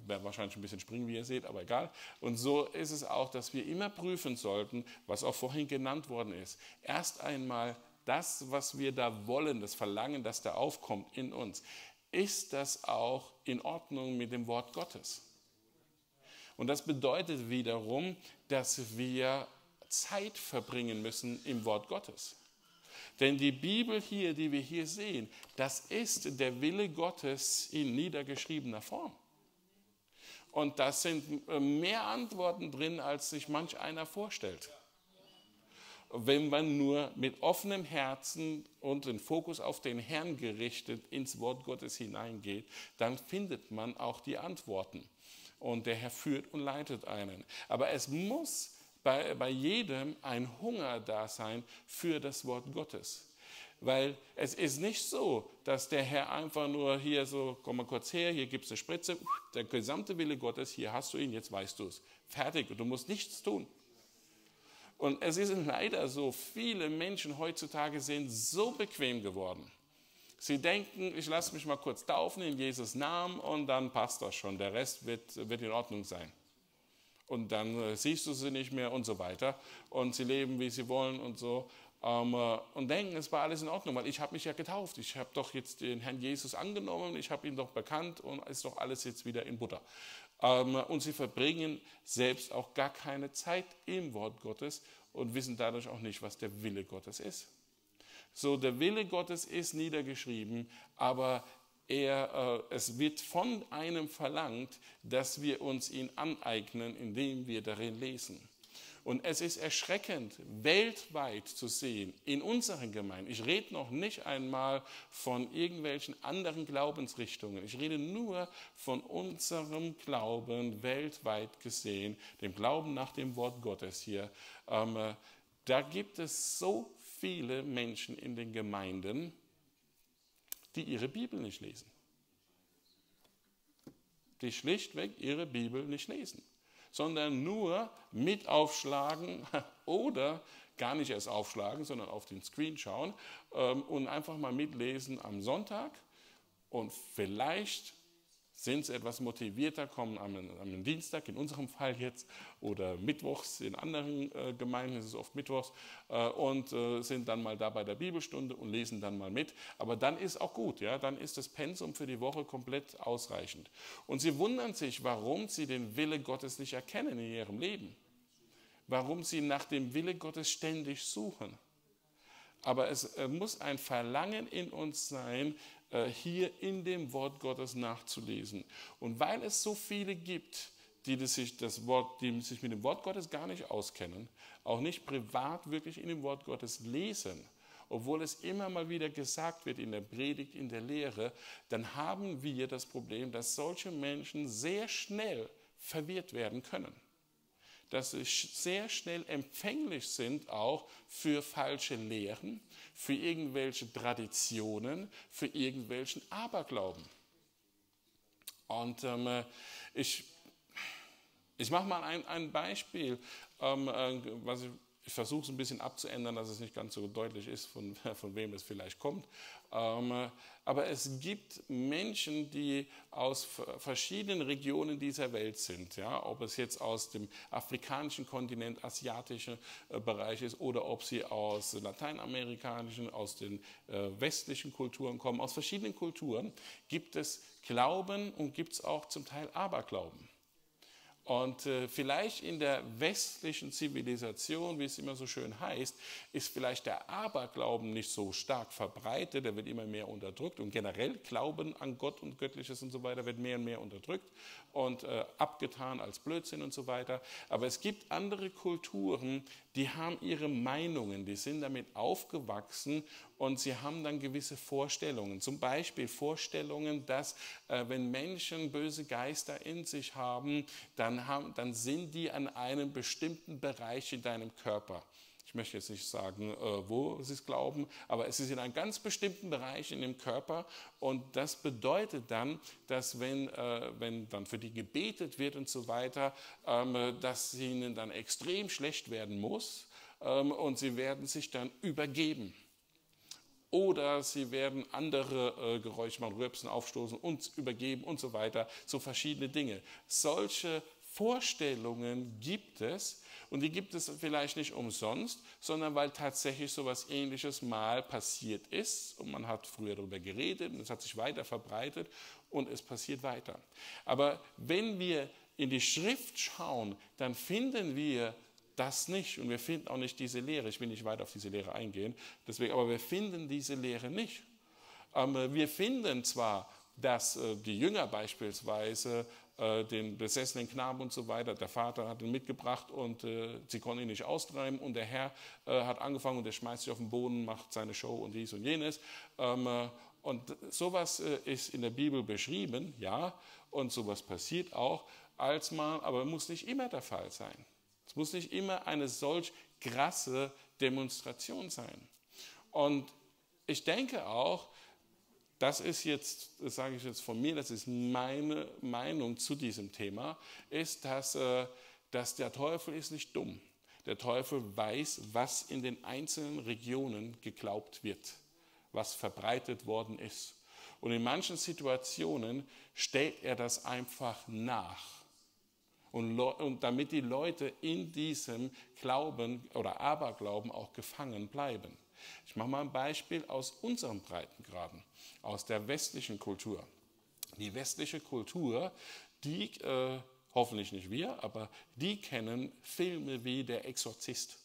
werde wahrscheinlich ein bisschen springen, wie ihr seht, aber egal. Und so ist es auch, dass wir immer prüfen sollten, was auch vorhin genannt worden ist. Erst einmal das, was wir da wollen, das Verlangen, das da aufkommt in uns, ist das auch in Ordnung mit dem Wort Gottes? Und das bedeutet wiederum, dass wir Zeit verbringen müssen im Wort Gottes. Denn die Bibel hier, die wir hier sehen, das ist der Wille Gottes in niedergeschriebener Form. Und da sind äh, mehr Antworten drin, als sich manch einer vorstellt. Wenn man nur mit offenem Herzen und den Fokus auf den Herrn gerichtet ins Wort Gottes hineingeht, dann findet man auch die Antworten. Und der Herr führt und leitet einen. Aber es muss bei, bei jedem ein Hunger da sein für das Wort Gottes. Weil es ist nicht so, dass der Herr einfach nur hier so, komm mal kurz her, hier gibt es eine Spritze, der gesamte Wille Gottes, hier hast du ihn, jetzt weißt du es. Fertig, und du musst nichts tun. Und es ist leider so, viele Menschen heutzutage sind so bequem geworden. Sie denken, ich lasse mich mal kurz taufen in Jesus Namen und dann passt das schon, der Rest wird, wird in Ordnung sein. Und dann äh, siehst du sie nicht mehr und so weiter. Und sie leben, wie sie wollen und so ähm, äh, und denken, es war alles in Ordnung, weil ich habe mich ja getauft. Ich habe doch jetzt den Herrn Jesus angenommen, ich habe ihn doch bekannt und ist doch alles jetzt wieder in Butter. Ähm, und sie verbringen selbst auch gar keine Zeit im Wort Gottes und wissen dadurch auch nicht, was der Wille Gottes ist. So, der Wille Gottes ist niedergeschrieben, aber er, äh, es wird von einem verlangt, dass wir uns ihn aneignen, indem wir darin lesen. Und es ist erschreckend, weltweit zu sehen, in unseren Gemeinden. Ich rede noch nicht einmal von irgendwelchen anderen Glaubensrichtungen. Ich rede nur von unserem Glauben weltweit gesehen, dem Glauben nach dem Wort Gottes hier. Ähm, da gibt es so viele Menschen in den Gemeinden, die ihre Bibel nicht lesen. Die schlichtweg ihre Bibel nicht lesen sondern nur mit aufschlagen oder gar nicht erst aufschlagen, sondern auf den Screen schauen ähm, und einfach mal mitlesen am Sonntag. Und vielleicht sind sie etwas motivierter, kommen am, am, Dienstag, in unserem Fall jetzt, oder mittwochs, in anderen äh, Gemeinden ist es oft mittwochs, äh, und äh, sind dann mal da bei der Bibelstunde und lesen dann mal mit. Aber dann ist auch gut, ja, dann ist das Pensum für die Woche komplett ausreichend. Und sie wundern sich, warum sie den Wille Gottes nicht erkennen in ihrem Leben. Warum sie nach dem Wille Gottes ständig suchen. Aber es äh, muss ein Verlangen in uns sein, hier in dem Wort Gottes nachzulesen. Und weil es so viele gibt, die, sich das Wort, die sich mit dem Wort Gottes gar nicht auskennen, auch nicht privat wirklich in dem Wort Gottes lesen, obwohl es immer mal wieder gesagt wird in der Predigt, in der Lehre, dann haben wir das Problem, dass solche Menschen sehr schnell verwirrt werden können dass sie sehr schnell empfänglich sind auch für falsche Lehren, für irgendwelche Traditionen, für irgendwelchen Aberglauben. Und ähm, ich, ich mache mal ein, ein Beispiel, ähm, äh, was ich ich versuche es ein bisschen abzuändern, dass es nicht ganz so deutlich ist, von, von wem es vielleicht kommt. Ähm, aber es gibt Menschen, die aus verschiedenen Regionen dieser Welt sind. Ja? Ob es jetzt aus dem afrikanischen Kontinent, asiatischen äh, Bereich ist oder ob sie aus lateinamerikanischen, aus den äh, westlichen Kulturen kommen. Aus verschiedenen Kulturen gibt es Glauben und gibt es auch zum Teil Aberglauben. Und äh, vielleicht in der westlichen Zivilisation, wie es immer so schön heißt, ist vielleicht der Aberglauben nicht so stark verbreitet, der wird immer mehr unterdrückt. Und generell Glauben an Gott und Göttliches und so weiter wird mehr und mehr unterdrückt und äh, abgetan als Blödsinn und so weiter. Aber es gibt andere Kulturen, die haben ihre Meinungen, die sind damit aufgewachsen und sie haben dann gewisse Vorstellungen. Zum Beispiel Vorstellungen, dass äh, wenn Menschen böse Geister in sich haben dann, haben, dann sind die an einem bestimmten Bereich in deinem Körper. Ich möchte jetzt nicht sagen, äh, wo sie es glauben, aber es ist in einem ganz bestimmten Bereich in dem Körper und das bedeutet dann, dass wenn, äh, wenn dann für die gebetet wird und so weiter, ähm, dass ihnen dann extrem schlecht werden muss ähm, und sie werden sich dann übergeben oder sie werden andere äh, Geräusche machen, rübsen, aufstoßen, uns übergeben und so weiter, so verschiedene Dinge. Solche Vorstellungen gibt es und die gibt es vielleicht nicht umsonst, sondern weil tatsächlich so etwas Ähnliches mal passiert ist und man hat früher darüber geredet und es hat sich weiter verbreitet und es passiert weiter. Aber wenn wir in die Schrift schauen, dann finden wir das nicht und wir finden auch nicht diese Lehre. Ich will nicht weiter auf diese Lehre eingehen, deswegen, aber wir finden diese Lehre nicht. Ähm, wir finden zwar, dass äh, die Jünger beispielsweise den besessenen Knaben und so weiter. Der Vater hat ihn mitgebracht und äh, sie konnten ihn nicht austreiben und der Herr äh, hat angefangen und er schmeißt sich auf den Boden, macht seine Show und dies und jenes. Ähm, äh, und sowas äh, ist in der Bibel beschrieben, ja, und sowas passiert auch als mal, aber muss nicht immer der Fall sein. Es muss nicht immer eine solch krasse Demonstration sein. Und ich denke auch, das ist jetzt, das sage ich jetzt von mir, das ist meine Meinung zu diesem Thema, ist, dass, äh, dass der Teufel ist nicht dumm. Der Teufel weiß, was in den einzelnen Regionen geglaubt wird, was verbreitet worden ist. Und in manchen Situationen stellt er das einfach nach. Und, und damit die Leute in diesem Glauben oder Aberglauben auch gefangen bleiben. Ich mache mal ein Beispiel aus unserem Breitengraden aus der westlichen Kultur. Die westliche Kultur, die, äh, hoffentlich nicht wir, aber die kennen Filme wie Der Exorzist.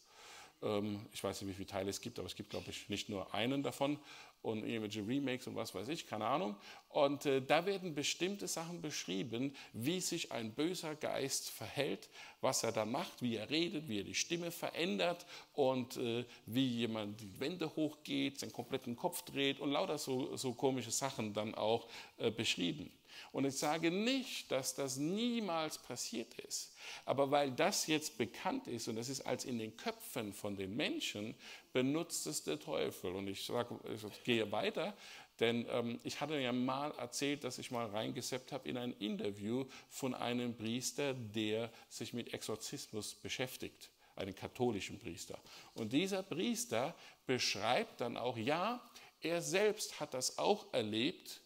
Ähm, ich weiß nicht, wie viele Teile es gibt, aber es gibt, glaube ich, nicht nur einen davon und irgendwelche Remakes und was weiß ich, keine Ahnung. Und äh, da werden bestimmte Sachen beschrieben, wie sich ein böser Geist verhält, was er da macht, wie er redet, wie er die Stimme verändert und äh, wie jemand die Wände hochgeht, seinen kompletten Kopf dreht und lauter so, so komische Sachen dann auch äh, beschrieben. Und ich sage nicht, dass das niemals passiert ist. Aber weil das jetzt bekannt ist und das ist als in den Köpfen von den Menschen, benutzt es der Teufel. Und ich, sage, ich gehe weiter, denn ähm, ich hatte ja mal erzählt, dass ich mal reingeseppt habe in ein Interview von einem Priester, der sich mit Exorzismus beschäftigt, einen katholischen Priester. Und dieser Priester beschreibt dann auch, ja, er selbst hat das auch erlebt,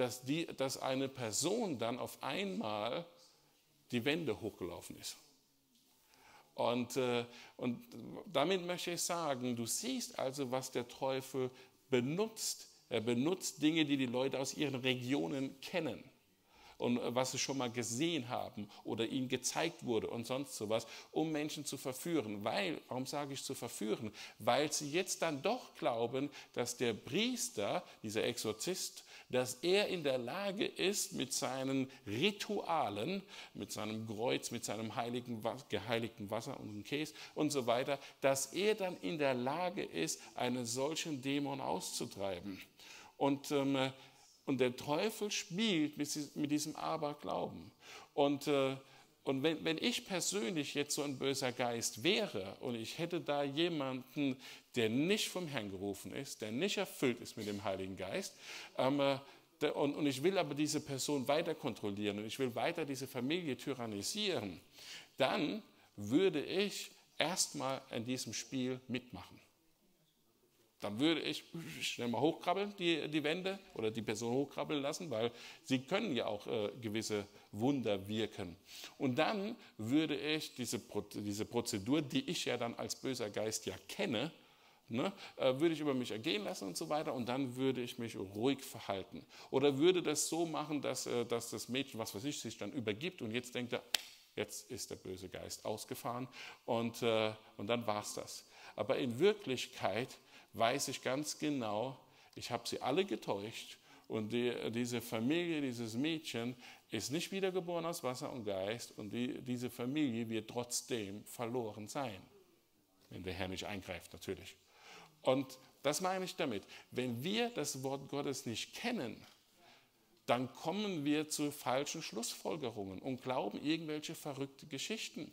dass, die, dass eine Person dann auf einmal die Wände hochgelaufen ist. Und, äh, und damit möchte ich sagen, du siehst also, was der Teufel benutzt. Er benutzt Dinge, die die Leute aus ihren Regionen kennen und äh, was sie schon mal gesehen haben oder ihnen gezeigt wurde und sonst sowas, um Menschen zu verführen. Weil, warum sage ich zu verführen? Weil sie jetzt dann doch glauben, dass der Priester, dieser Exorzist, dass er in der Lage ist, mit seinen Ritualen, mit seinem Kreuz, mit seinem heiligen, geheiligten Wasser und dem Käse und so weiter, dass er dann in der Lage ist, einen solchen Dämon auszutreiben. Und, ähm, und der Teufel spielt mit, mit diesem Aberglauben. Und, äh, und wenn, wenn ich persönlich jetzt so ein böser Geist wäre und ich hätte da jemanden, der nicht vom Herrn gerufen ist, der nicht erfüllt ist mit dem Heiligen Geist, ähm, äh, und, ich will aber diese Person weiter kontrollieren und ich will weiter diese Familie tyrannisieren, dann würde ich erstmal in diesem Spiel mitmachen. Dann würde ich schnell mal hochkrabbeln, die, die Wände oder die Person hochkrabbeln lassen, weil sie können ja auch äh, gewisse Wunder wirken. Und dann würde ich diese, diese Prozedur, die ich ja dann als böser Geist ja kenne, ne, äh, würde ich über mich ergehen lassen und so weiter und dann würde ich mich ruhig verhalten. Oder würde das so machen, dass, äh, dass das Mädchen, was weiß ich, sich dann übergibt und jetzt denkt er, jetzt ist der böse Geist ausgefahren und, äh, und dann war es das. Aber in Wirklichkeit weiß ich ganz genau, ich habe sie alle getäuscht und die, diese Familie, dieses Mädchen ist nicht wiedergeboren aus Wasser und Geist und die, diese Familie wird trotzdem verloren sein, wenn der Herr nicht eingreift natürlich. Und das meine ich damit. Wenn wir das Wort Gottes nicht kennen, dann kommen wir zu falschen Schlussfolgerungen und glauben irgendwelche verrückte Geschichten.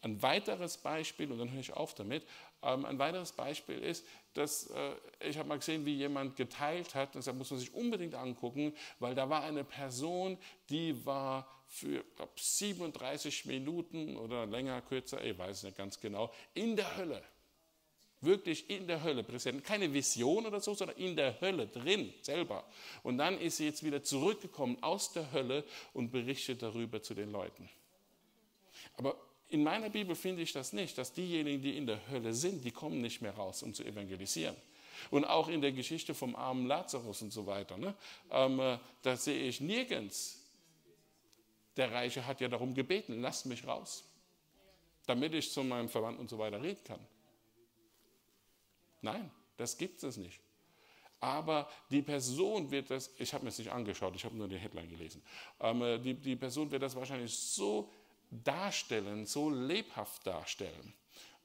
Ein weiteres Beispiel, und dann höre ich auf damit, ähm, ein weiteres Beispiel ist, dass äh, ich habe mal gesehen, wie jemand geteilt hat, das muss man sich unbedingt angucken, weil da war eine Person, die war für glaub, 37 Minuten oder länger, kürzer, ich weiß nicht ganz genau, in der Hölle wirklich in der Hölle präsent. Keine Vision oder so, sondern in der Hölle drin selber. Und dann ist sie jetzt wieder zurückgekommen aus der Hölle und berichtet darüber zu den Leuten. Aber in meiner Bibel finde ich das nicht, dass diejenigen, die in der Hölle sind, die kommen nicht mehr raus, um zu evangelisieren. Und auch in der Geschichte vom armen Lazarus und so weiter, ne, ähm, äh, da sehe ich nirgends, der Reiche hat ja darum gebeten, lasst mich raus, damit ich zu meinem Verwandten und so weiter reden kann. Nein, das gibt es nicht. Aber die Person wird das, ich habe mir das nicht angeschaut, ich habe nur die Headline gelesen, ähm, die, die Person wird das wahrscheinlich so darstellen, so lebhaft darstellen.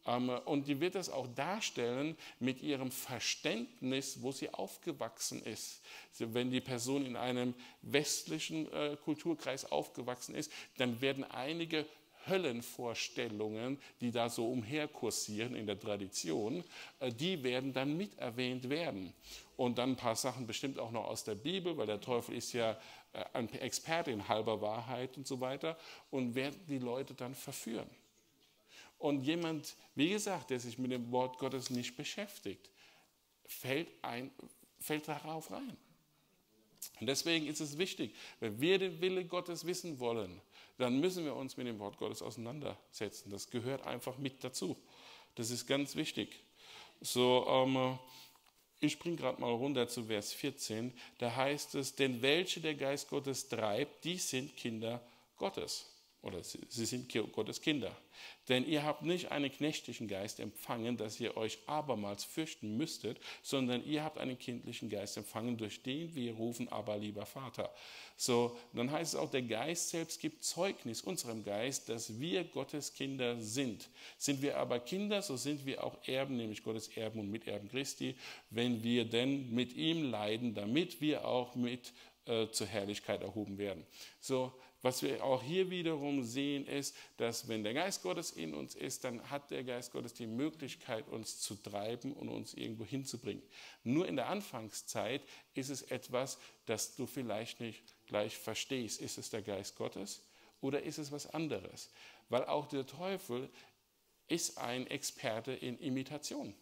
Ähm, und die wird das auch darstellen mit ihrem Verständnis, wo sie aufgewachsen ist. Wenn die Person in einem westlichen äh, Kulturkreis aufgewachsen ist, dann werden einige Höllenvorstellungen, die da so umherkursieren in der Tradition, äh, die werden dann mit erwähnt werden. Und dann ein paar Sachen bestimmt auch noch aus der Bibel, weil der Teufel ist ja äh, ein Experte in halber Wahrheit und so weiter und werden die Leute dann verführen. Und jemand, wie gesagt, der sich mit dem Wort Gottes nicht beschäftigt, fällt, ein, fällt darauf rein. Und deswegen ist es wichtig, wenn wir den Wille Gottes wissen wollen, dann müssen wir uns mit dem Wort Gottes auseinandersetzen. Das gehört einfach mit dazu. Das ist ganz wichtig. So, ähm, ich springe gerade mal runter zu Vers 14. Da heißt es, denn welche der Geist Gottes treibt, die sind Kinder Gottes oder sie, sie sind Gottes Kinder. Denn ihr habt nicht einen knechtlichen Geist empfangen, dass ihr euch abermals fürchten müsstet, sondern ihr habt einen kindlichen Geist empfangen, durch den wir rufen, aber lieber Vater. So, dann heißt es auch, der Geist selbst gibt Zeugnis unserem Geist, dass wir Gottes Kinder sind. Sind wir aber Kinder, so sind wir auch Erben, nämlich Gottes Erben und Miterben Christi, wenn wir denn mit ihm leiden, damit wir auch mit äh, zur Herrlichkeit erhoben werden. So, was wir auch hier wiederum sehen, ist, dass wenn der Geist Gottes in uns ist, dann hat der Geist Gottes die Möglichkeit, uns zu treiben und uns irgendwo hinzubringen. Nur in der Anfangszeit ist es etwas, das du vielleicht nicht gleich verstehst. Ist es der Geist Gottes oder ist es was anderes? Weil auch der Teufel ist ein Experte in Imitation.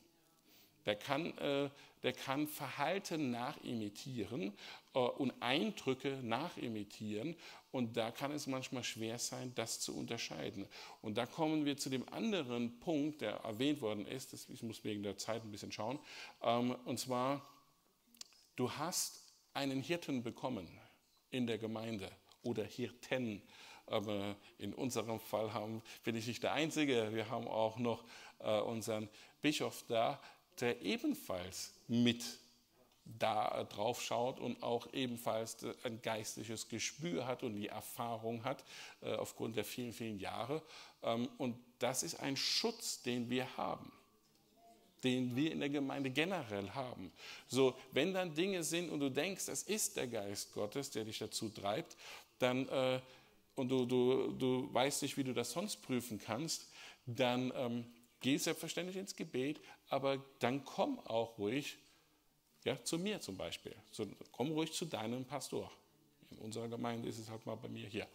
Der kann, äh, der kann Verhalten nachimitieren äh, und Eindrücke nachimitieren. Und da kann es manchmal schwer sein, das zu unterscheiden. Und da kommen wir zu dem anderen Punkt, der erwähnt worden ist. Ich muss wegen der Zeit ein bisschen schauen. Ähm, und zwar, du hast einen Hirten bekommen in der Gemeinde oder Hirten. Aber in unserem Fall haben, bin ich nicht der Einzige. Wir haben auch noch äh, unseren Bischof da, der ebenfalls mit da drauf schaut und auch ebenfalls ein geistliches Gespür hat und die Erfahrung hat äh, aufgrund der vielen, vielen Jahre. Ähm, und das ist ein Schutz, den wir haben, den wir in der Gemeinde generell haben. So, wenn dann Dinge sind und du denkst, das ist der Geist Gottes, der dich dazu treibt, dann äh, und du, du, du weißt nicht, wie du das sonst prüfen kannst, dann ähm, geh selbstverständlich ins Gebet, aber dann komm auch ruhig ja, zu mir zum Beispiel. So, komm ruhig zu deinem Pastor. In unserer Gemeinde ist es halt mal bei mir hier.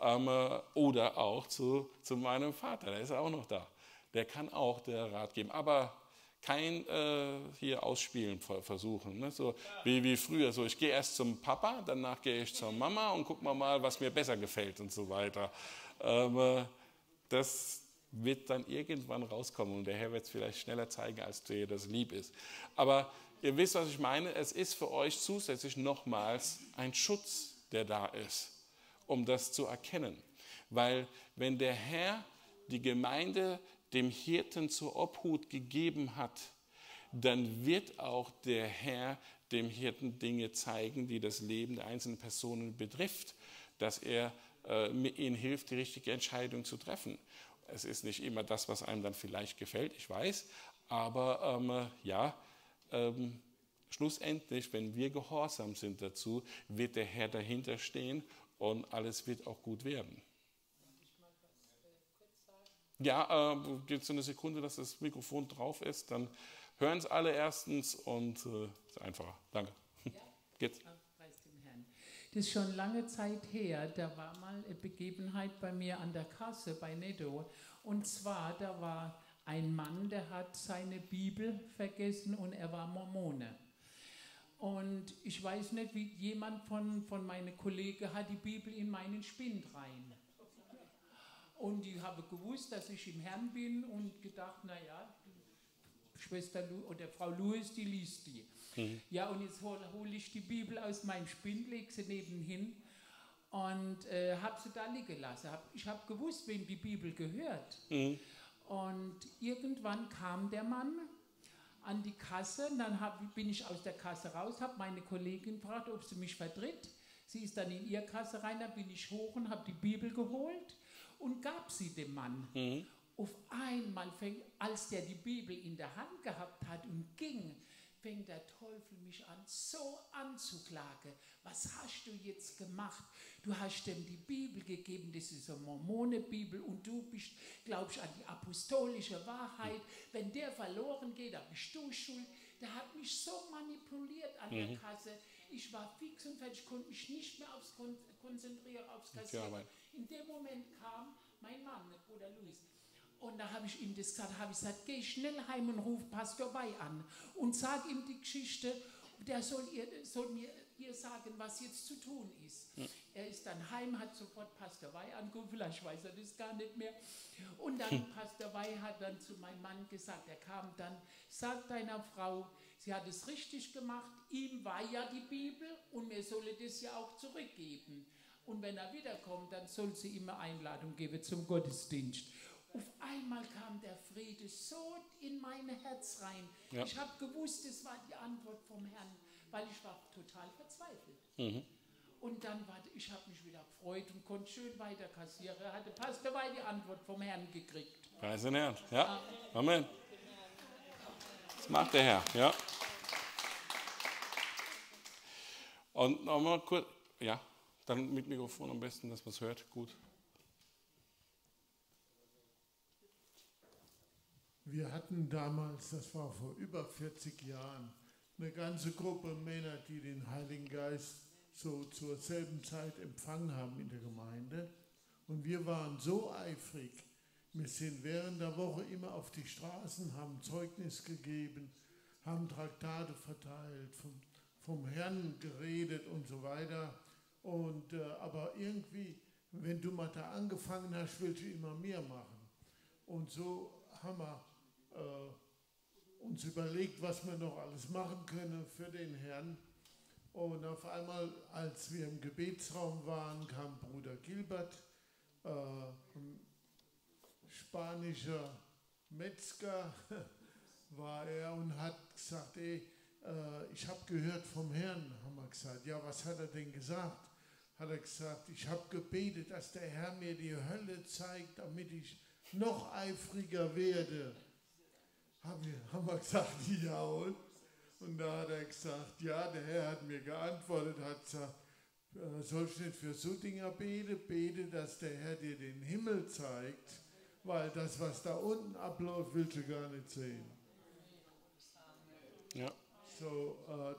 Ähm, äh, oder auch zu, zu meinem Vater, der ist auch noch da. Der kann auch der Rat geben. Aber kein äh, hier ausspielen versuchen. Ne? So wie, wie früher. So, ich gehe erst zum Papa, danach gehe ich zur Mama und guck mal, was mir besser gefällt und so weiter. Ähm, äh, das wird dann irgendwann rauskommen und der Herr wird es vielleicht schneller zeigen, als dir das lieb ist. Aber ihr wisst, was ich meine. Es ist für euch zusätzlich nochmals ein Schutz, der da ist, um das zu erkennen. Weil wenn der Herr die Gemeinde dem Hirten zur Obhut gegeben hat, dann wird auch der Herr dem Hirten Dinge zeigen, die das Leben der einzelnen Personen betrifft, dass er äh, ihnen hilft, die richtige Entscheidung zu treffen. Es ist nicht immer das, was einem dann vielleicht gefällt, ich weiß, aber ähm, ja, ähm, schlussendlich, wenn wir gehorsam sind dazu, wird der Herr dahinter stehen und alles wird auch gut werden. Ja, äh, geht so eine Sekunde, dass das Mikrofon drauf ist, dann hören es alle erstens und äh, ist einfacher. Danke. Ja. Geht's. Das ist schon lange Zeit her. Da war mal eine Begebenheit bei mir an der Kasse bei Netto. Und zwar, da war ein Mann, der hat seine Bibel vergessen und er war Mormone. Und ich weiß nicht, wie jemand von, von meinen Kollegen hat die Bibel in meinen Spind rein. Und ich habe gewusst, dass ich im Herrn bin und gedacht, naja, Schwester Lu oder Frau Louis, die liest die. Mhm. Ja, und jetzt hole hol ich die Bibel aus meinem Spind, lege sie nebenhin und äh, habe sie da liegen lassen. Hab, ich habe gewusst, wem die Bibel gehört. Mhm. Und irgendwann kam der Mann an die Kasse, und dann hab, bin ich aus der Kasse raus, habe meine Kollegin gefragt, ob sie mich vertritt. Sie ist dann in ihre Kasse rein, dann bin ich hoch und habe die Bibel geholt und gab sie dem Mann. Mhm. Auf einmal, fängt, als der die Bibel in der Hand gehabt hat und ging, fängt der Teufel mich an, so anzuklagen. Was hast du jetzt gemacht? Du hast dem die Bibel gegeben, das ist eine Mormone-Bibel und du bist, glaubst an die apostolische Wahrheit. Wenn der verloren geht, dann bist du schuld. Der hat mich so manipuliert an mhm. der Kasse. Ich war fix und fertig, konnte mich nicht mehr aufs Kon konzentrieren, aufs Kassieren. In dem Moment kam mein Mann, der Bruder Luis. Und da habe ich ihm das gesagt, habe ich gesagt, geh schnell heim und ruf Pastor Wey an und sag ihm die Geschichte. Der soll, ihr, soll mir ihr sagen, was jetzt zu tun ist. Ja. Er ist dann heim, hat sofort Pastor Wey angerufen, vielleicht weiß er das gar nicht mehr. Und dann hm. Pastor Wey hat dann zu meinem Mann gesagt, er kam dann, sag deiner Frau, sie hat es richtig gemacht, ihm war ja die Bibel und mir solle das ja auch zurückgeben. Und wenn er wiederkommt, dann soll sie ihm eine Einladung geben zum Gottesdienst. Auf einmal kam der Friede so in mein Herz rein. Ja. Ich habe gewusst, es war die Antwort vom Herrn, weil ich war total verzweifelt. Mhm. Und dann war ich habe mich wieder gefreut und konnte schön weiter kassieren. Hatte Pastor bei die Antwort vom Herrn gekriegt. Preis den Herrn. Ja. Amen. Das macht der Herr. Ja. Und nochmal kurz. Ja. Dann mit Mikrofon am besten, dass man es hört. Gut. Wir hatten damals, das war vor über 40 Jahren, eine ganze Gruppe Männer, die den Heiligen Geist so zur selben Zeit empfangen haben in der Gemeinde. Und wir waren so eifrig. Wir sind während der Woche immer auf die Straßen, haben Zeugnis gegeben, haben Traktate verteilt, vom, vom Herrn geredet und so weiter. Und, äh, aber irgendwie, wenn du mal da angefangen hast, willst du immer mehr machen. Und so haben wir äh, uns überlegt, was wir noch alles machen können für den Herrn. Und auf einmal, als wir im Gebetsraum waren, kam Bruder Gilbert, äh, ein spanischer Metzger war er und hat gesagt, ey, äh, ich habe gehört vom Herrn, haben wir gesagt. Ja, was hat er denn gesagt? hat er gesagt, ich habe gebetet, dass der Herr mir die Hölle zeigt, damit ich noch eifriger werde. Haben wir, haben wir gesagt, ja und? Und da hat er gesagt, ja, der Herr hat mir geantwortet, hat gesagt, äh, sollst nicht für so Dinger beten, bete, dass der Herr dir den Himmel zeigt, weil das, was da unten abläuft, willst du gar nicht sehen. Ja. So, äh,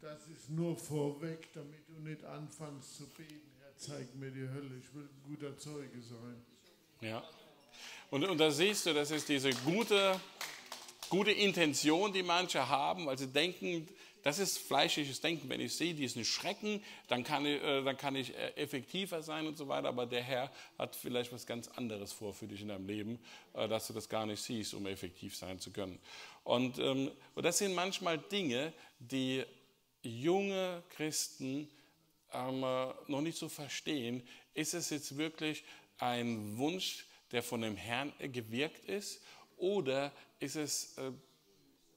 das ist nur vorweg, damit du nicht anfängst zu beten. Herr, zeig mir die Hölle. Ich will ein guter Zeuge sein. Ja. Und, und da siehst du, das ist diese gute, gute Intention, die manche haben, weil sie denken, das ist fleischliches Denken. Wenn ich sehe diesen Schrecken, dann kann, ich, äh, dann kann ich äh, effektiver sein und so weiter. Aber der Herr hat vielleicht was ganz anderes vor für dich in deinem Leben, äh, dass du das gar nicht siehst, um effektiv sein zu können. Und, ähm, und das sind manchmal Dinge, die junge Christen ähm, noch nicht so verstehen. Ist es jetzt wirklich ein Wunsch, der von dem Herrn gewirkt ist, oder ist es äh,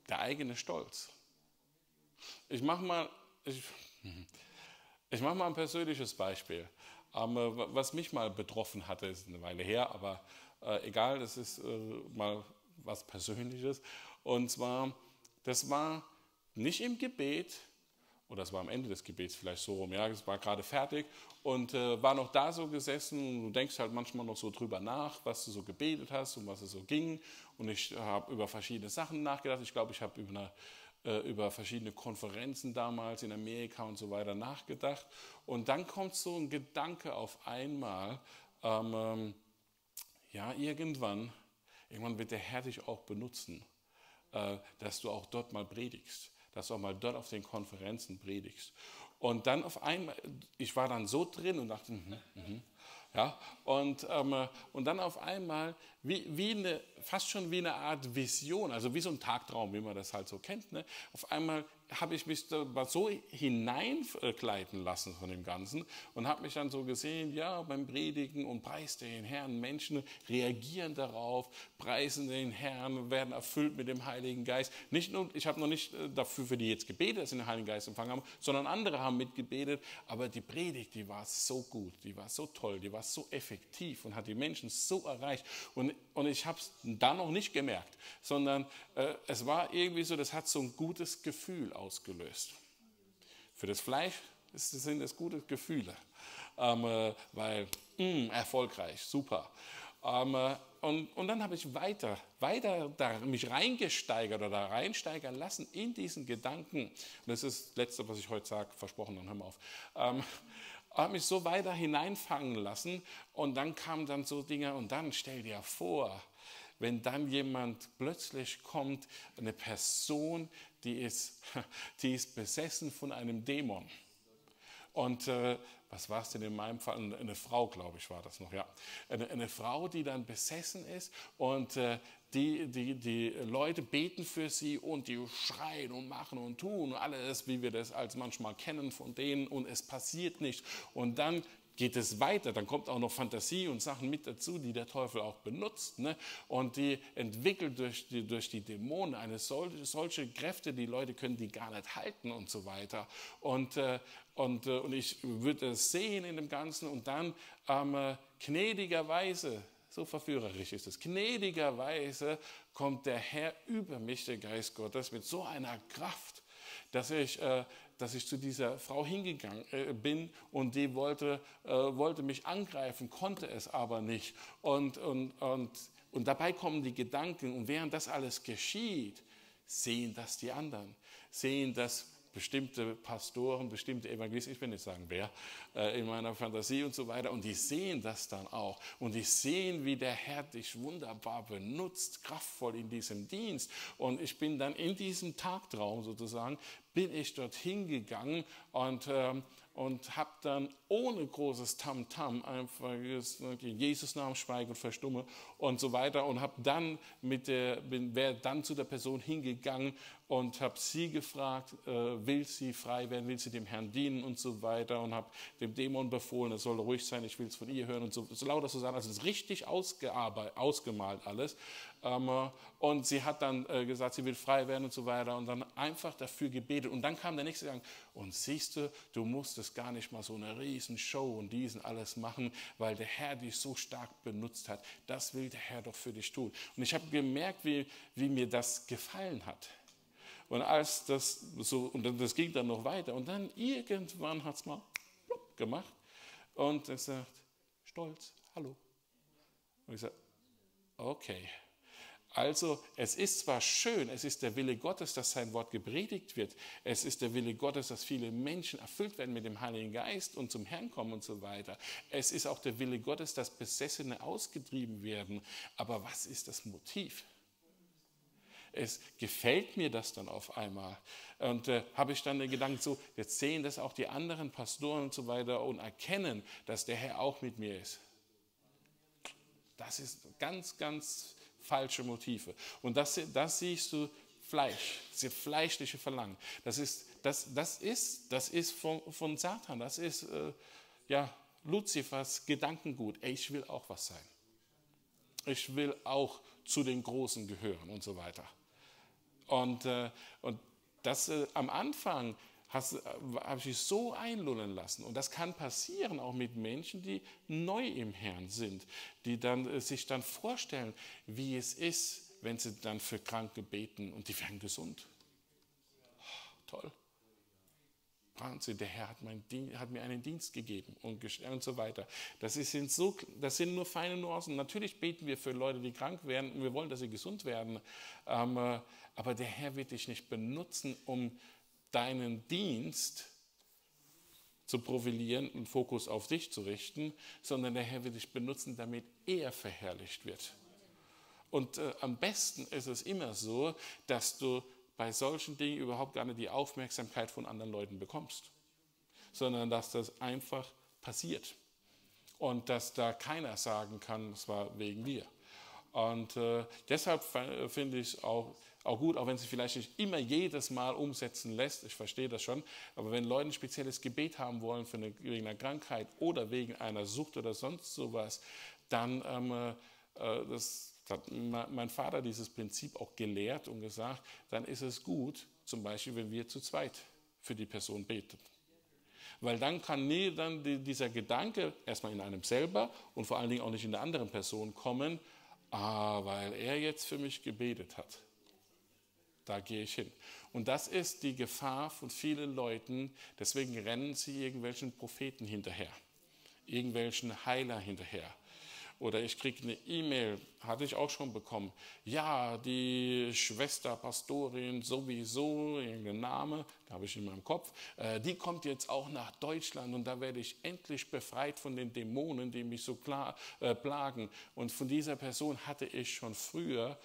der eigene Stolz? Ich mache mal, ich, ich mach mal ein persönliches Beispiel. Ähm, was mich mal betroffen hatte, ist eine Weile her, aber äh, egal, das ist äh, mal was Persönliches. Und zwar, das war nicht im Gebet, oder es war am Ende des Gebets vielleicht so rum, ja, es war gerade fertig und äh, war noch da so gesessen und du denkst halt manchmal noch so drüber nach, was du so gebetet hast und was es so ging und ich habe über verschiedene Sachen nachgedacht. Ich glaube, ich habe über eine äh, über verschiedene Konferenzen damals in Amerika und so weiter nachgedacht. Und dann kommt so ein Gedanke auf einmal, ähm, ähm, ja, irgendwann, irgendwann wird der Herr dich auch benutzen, äh, dass du auch dort mal predigst, dass du auch mal dort auf den Konferenzen predigst. Und dann auf einmal, ich war dann so drin und dachte, mh, mh, ja, und, ähm, und dann auf einmal, wie, wie eine, fast schon wie eine Art Vision, also wie so ein Tagtraum, wie man das halt so kennt, ne? auf einmal habe ich mich da so hineingleiten lassen von dem Ganzen und habe mich dann so gesehen, ja, beim Predigen und preis den Herrn. Menschen reagieren darauf, preisen den Herrn, werden erfüllt mit dem Heiligen Geist. Nicht nur, ich habe noch nicht äh, dafür für die jetzt gebetet, dass sie den Heiligen Geist empfangen haben, sondern andere haben mitgebetet. Aber die Predigt, die war so gut, die war so toll, die war so effektiv und hat die Menschen so erreicht. Und, und ich habe es dann noch nicht gemerkt, sondern äh, es war irgendwie so, das hat so ein gutes Gefühl ausgelöst. Für das Fleisch sind es gute Gefühle, ähm, äh, weil mh, mm, erfolgreich, super. Ähm, äh, und, und dann habe ich weiter, weiter da, mich reingesteigert oder reinsteigern lassen in diesen Gedanken. Und das ist das Letzte, was ich heute sage, versprochen, dann hör mal auf. Ähm, habe mich so weiter hineinfangen lassen und dann kamen dann so Dinge und dann stell dir vor, wenn dann jemand plötzlich kommt, eine Person, die ist, die ist besessen von einem Dämon. Und äh, was war es denn in meinem Fall? Eine, Frau, glaube ich, war das noch, ja. Eine, eine Frau, die dann besessen ist und äh, die, die, die Leute beten für sie und die schreien und machen und tun alles, wie wir das als manchmal kennen von denen und es passiert nicht. Und dann geht es weiter. Dann kommt auch noch Fantasie und Sachen mit dazu, die der Teufel auch benutzt. Ne? Und die entwickelt durch die, durch die Dämonen eine solche, solche Kräfte, die Leute können die gar nicht halten und so weiter. Und, äh, und, äh, und ich würde es sehen in dem Ganzen und dann ähm, äh, gnädigerweise, so verführerisch ist es, gnädigerweise kommt der Herr über mich, der Geist Gottes, mit so einer Kraft, dass ich äh, dass ich zu dieser Frau hingegangen äh, bin und die wollte, äh, wollte mich angreifen, konnte es aber nicht. Und, und, und, und dabei kommen die Gedanken und während das alles geschieht, sehen das die anderen, sehen das bestimmte Pastoren, bestimmte Evangelisten, ich will nicht sagen wer, äh, in meiner Fantasie und so weiter. Und die sehen das dann auch. Und die sehen, wie der Herr dich wunderbar benutzt, kraftvoll in diesem Dienst. Und ich bin dann in diesem Tagtraum sozusagen, bin ich dorthin gegangen und, ähm, und habe dann ohne großes Tamtam -Tam einfach in Jesus Namen schweigen und verstumme und so weiter und habe dann mit der, bin, dann zu der Person hingegangen und habe sie gefragt, äh, will sie frei werden, will sie dem Herrn dienen und so weiter und habe dem Dämon befohlen, er soll ruhig sein, ich will es von ihr hören und so, so lauter so sagen, also es ist richtig ausgemalt alles. Ähm, und sie hat dann äh, gesagt, sie will frei werden und so weiter und dann einfach dafür gebetet. Und dann kam der nächste Gang und siehst du, du musstest gar nicht mal so eine riesen Show und diesen alles machen, weil der Herr dich so stark benutzt hat, das will der Herr doch für dich tun. Und ich habe gemerkt, wie, wie mir das gefallen hat und als das so, und das ging dann noch weiter. Und dann irgendwann hat es mal gemacht und er sagt, stolz, hallo. Und ich sage, okay. Also es ist zwar schön, es ist der Wille Gottes, dass sein Wort gepredigt wird, es ist der Wille Gottes, dass viele Menschen erfüllt werden mit dem Heiligen Geist und zum Herrn kommen und so weiter. Es ist auch der Wille Gottes, dass Besessene ausgetrieben werden. Aber was ist das Motiv? Es gefällt mir das dann auf einmal. Und äh, habe ich dann den Gedanken, so, jetzt sehen das auch die anderen Pastoren und so weiter und erkennen, dass der Herr auch mit mir ist. Das ist ganz, ganz falsche Motive. Und das, das siehst du Fleisch, das fleischliche Verlangen. Das ist, das, das ist, das ist von, von Satan, das ist äh, ja, Luzifers Gedankengut. Ich will auch was sein. Ich will auch zu den Großen gehören und so weiter. Und, äh, und das äh, am Anfang habe ich so einlullen lassen. Und das kann passieren auch mit Menschen, die neu im Herrn sind, die dann, äh, sich dann vorstellen, wie es ist, wenn sie dann für Kranke beten und die werden gesund. Oh, toll. Wahnsinn, der Herr hat, mein, hat, mir einen Dienst gegeben und, und so weiter. Das, ist, sind so, das sind nur feine Nuancen. Natürlich beten wir für Leute, die krank werden und wir wollen, dass sie gesund werden. Ähm, äh, aber der Herr wird dich nicht benutzen, um deinen Dienst zu profilieren und Fokus auf dich zu richten, sondern der Herr wird dich benutzen, damit er verherrlicht wird. Und äh, am besten ist es immer so, dass du bei solchen Dingen überhaupt gar nicht die Aufmerksamkeit von anderen Leuten bekommst, sondern dass das einfach passiert und dass da keiner sagen kann, es war wegen dir. Und äh, deshalb finde ich auch auch gut, auch wenn sie vielleicht nicht immer jedes Mal umsetzen lässt. Ich verstehe das schon. Aber wenn Leute ein spezielles Gebet haben wollen eine, wegen einer Krankheit oder wegen einer Sucht oder sonst sowas, dann, ähm, äh, das hat mein Vater dieses Prinzip auch gelehrt und gesagt, dann ist es gut, zum Beispiel, wenn wir zu zweit für die Person beten. Weil dann kann nie dann dieser Gedanke erstmal in einem selber und vor allen Dingen auch nicht in der anderen Person kommen, ah, weil er jetzt für mich gebetet hat da gehe ich hin. Und das ist die Gefahr von vielen Leuten, deswegen rennen sie irgendwelchen Propheten hinterher, irgendwelchen Heiler hinterher. Oder ich kriege eine E-Mail, hatte ich auch schon bekommen. Ja, die Schwester Pastorin sowieso, irgendein Name, habe ich in meinem Kopf, äh, die kommt jetzt auch nach Deutschland und da werde ich endlich befreit von den Dämonen, die mich so klar, äh, plagen. Und von dieser Person hatte ich schon früher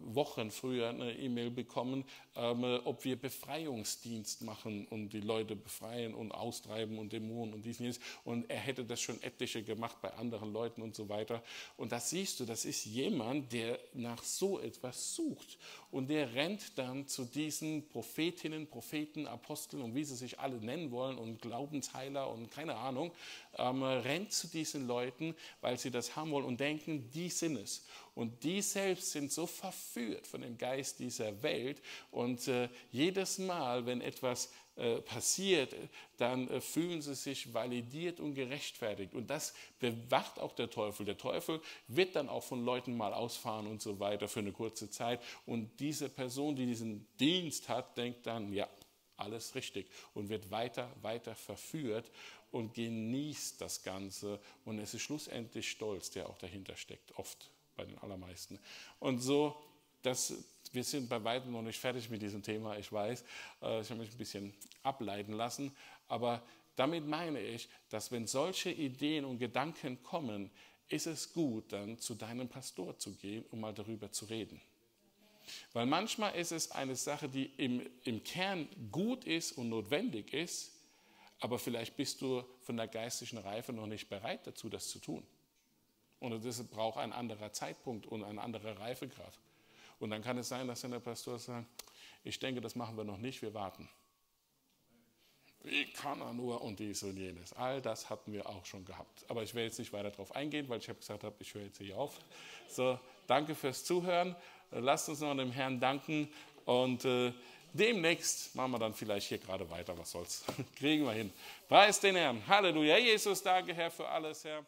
Wochen früher eine E-Mail bekommen, ähm, ob wir Befreiungsdienst machen und die Leute befreien und austreiben und Dämonen und dies und jenes. Und er hätte das schon etliche gemacht bei anderen Leuten und so weiter. Und das siehst du, das ist jemand, der nach so etwas sucht. Und der rennt dann zu diesen Prophetinnen, Propheten, Aposteln und wie sie sich alle nennen wollen und Glaubensheiler und keine Ahnung, ähm, rennt zu diesen Leuten, weil sie das haben wollen und denken, die sind es. Und die selbst sind so verführt von dem Geist dieser Welt. Und äh, jedes Mal, wenn etwas passiert, dann äh, fühlen sie sich validiert und gerechtfertigt. Und das bewacht auch der Teufel. Der Teufel wird dann auch von Leuten mal ausfahren und so weiter für eine kurze Zeit. Und diese Person, die diesen Dienst hat, denkt dann, ja, alles richtig und wird weiter, weiter verführt und genießt das Ganze. Und es ist schlussendlich Stolz, der auch dahinter steckt, oft bei den allermeisten. Und so, das, wir sind bei weitem noch nicht fertig mit diesem Thema, ich weiß. Äh, ich habe mich ein bisschen ableiten lassen. Aber damit meine ich, dass wenn solche Ideen und Gedanken kommen, ist es gut, dann zu deinem Pastor zu gehen, um mal darüber zu reden. Weil manchmal ist es eine Sache, die im, im Kern gut ist und notwendig ist, aber vielleicht bist du von der geistlichen Reife noch nicht bereit dazu, das zu tun. Und das braucht ein anderer Zeitpunkt und ein anderer Reifegrad. Und dann kann es sein, dass dann der Pastor sagt, ich denke, das machen wir noch nicht, wir warten. Wie kann er nur und dies und jenes. All das hatten wir auch schon gehabt. Aber ich werde jetzt nicht weiter darauf eingehen, weil ich habe gesagt habe, ich höre jetzt hier auf. So, danke fürs Zuhören. Lasst uns noch dem Herrn danken und äh, demnächst machen wir dann vielleicht hier gerade weiter. Was soll's? Kriegen wir hin. Preis den Herrn. Halleluja. Jesus, danke Herr für alles, Herr.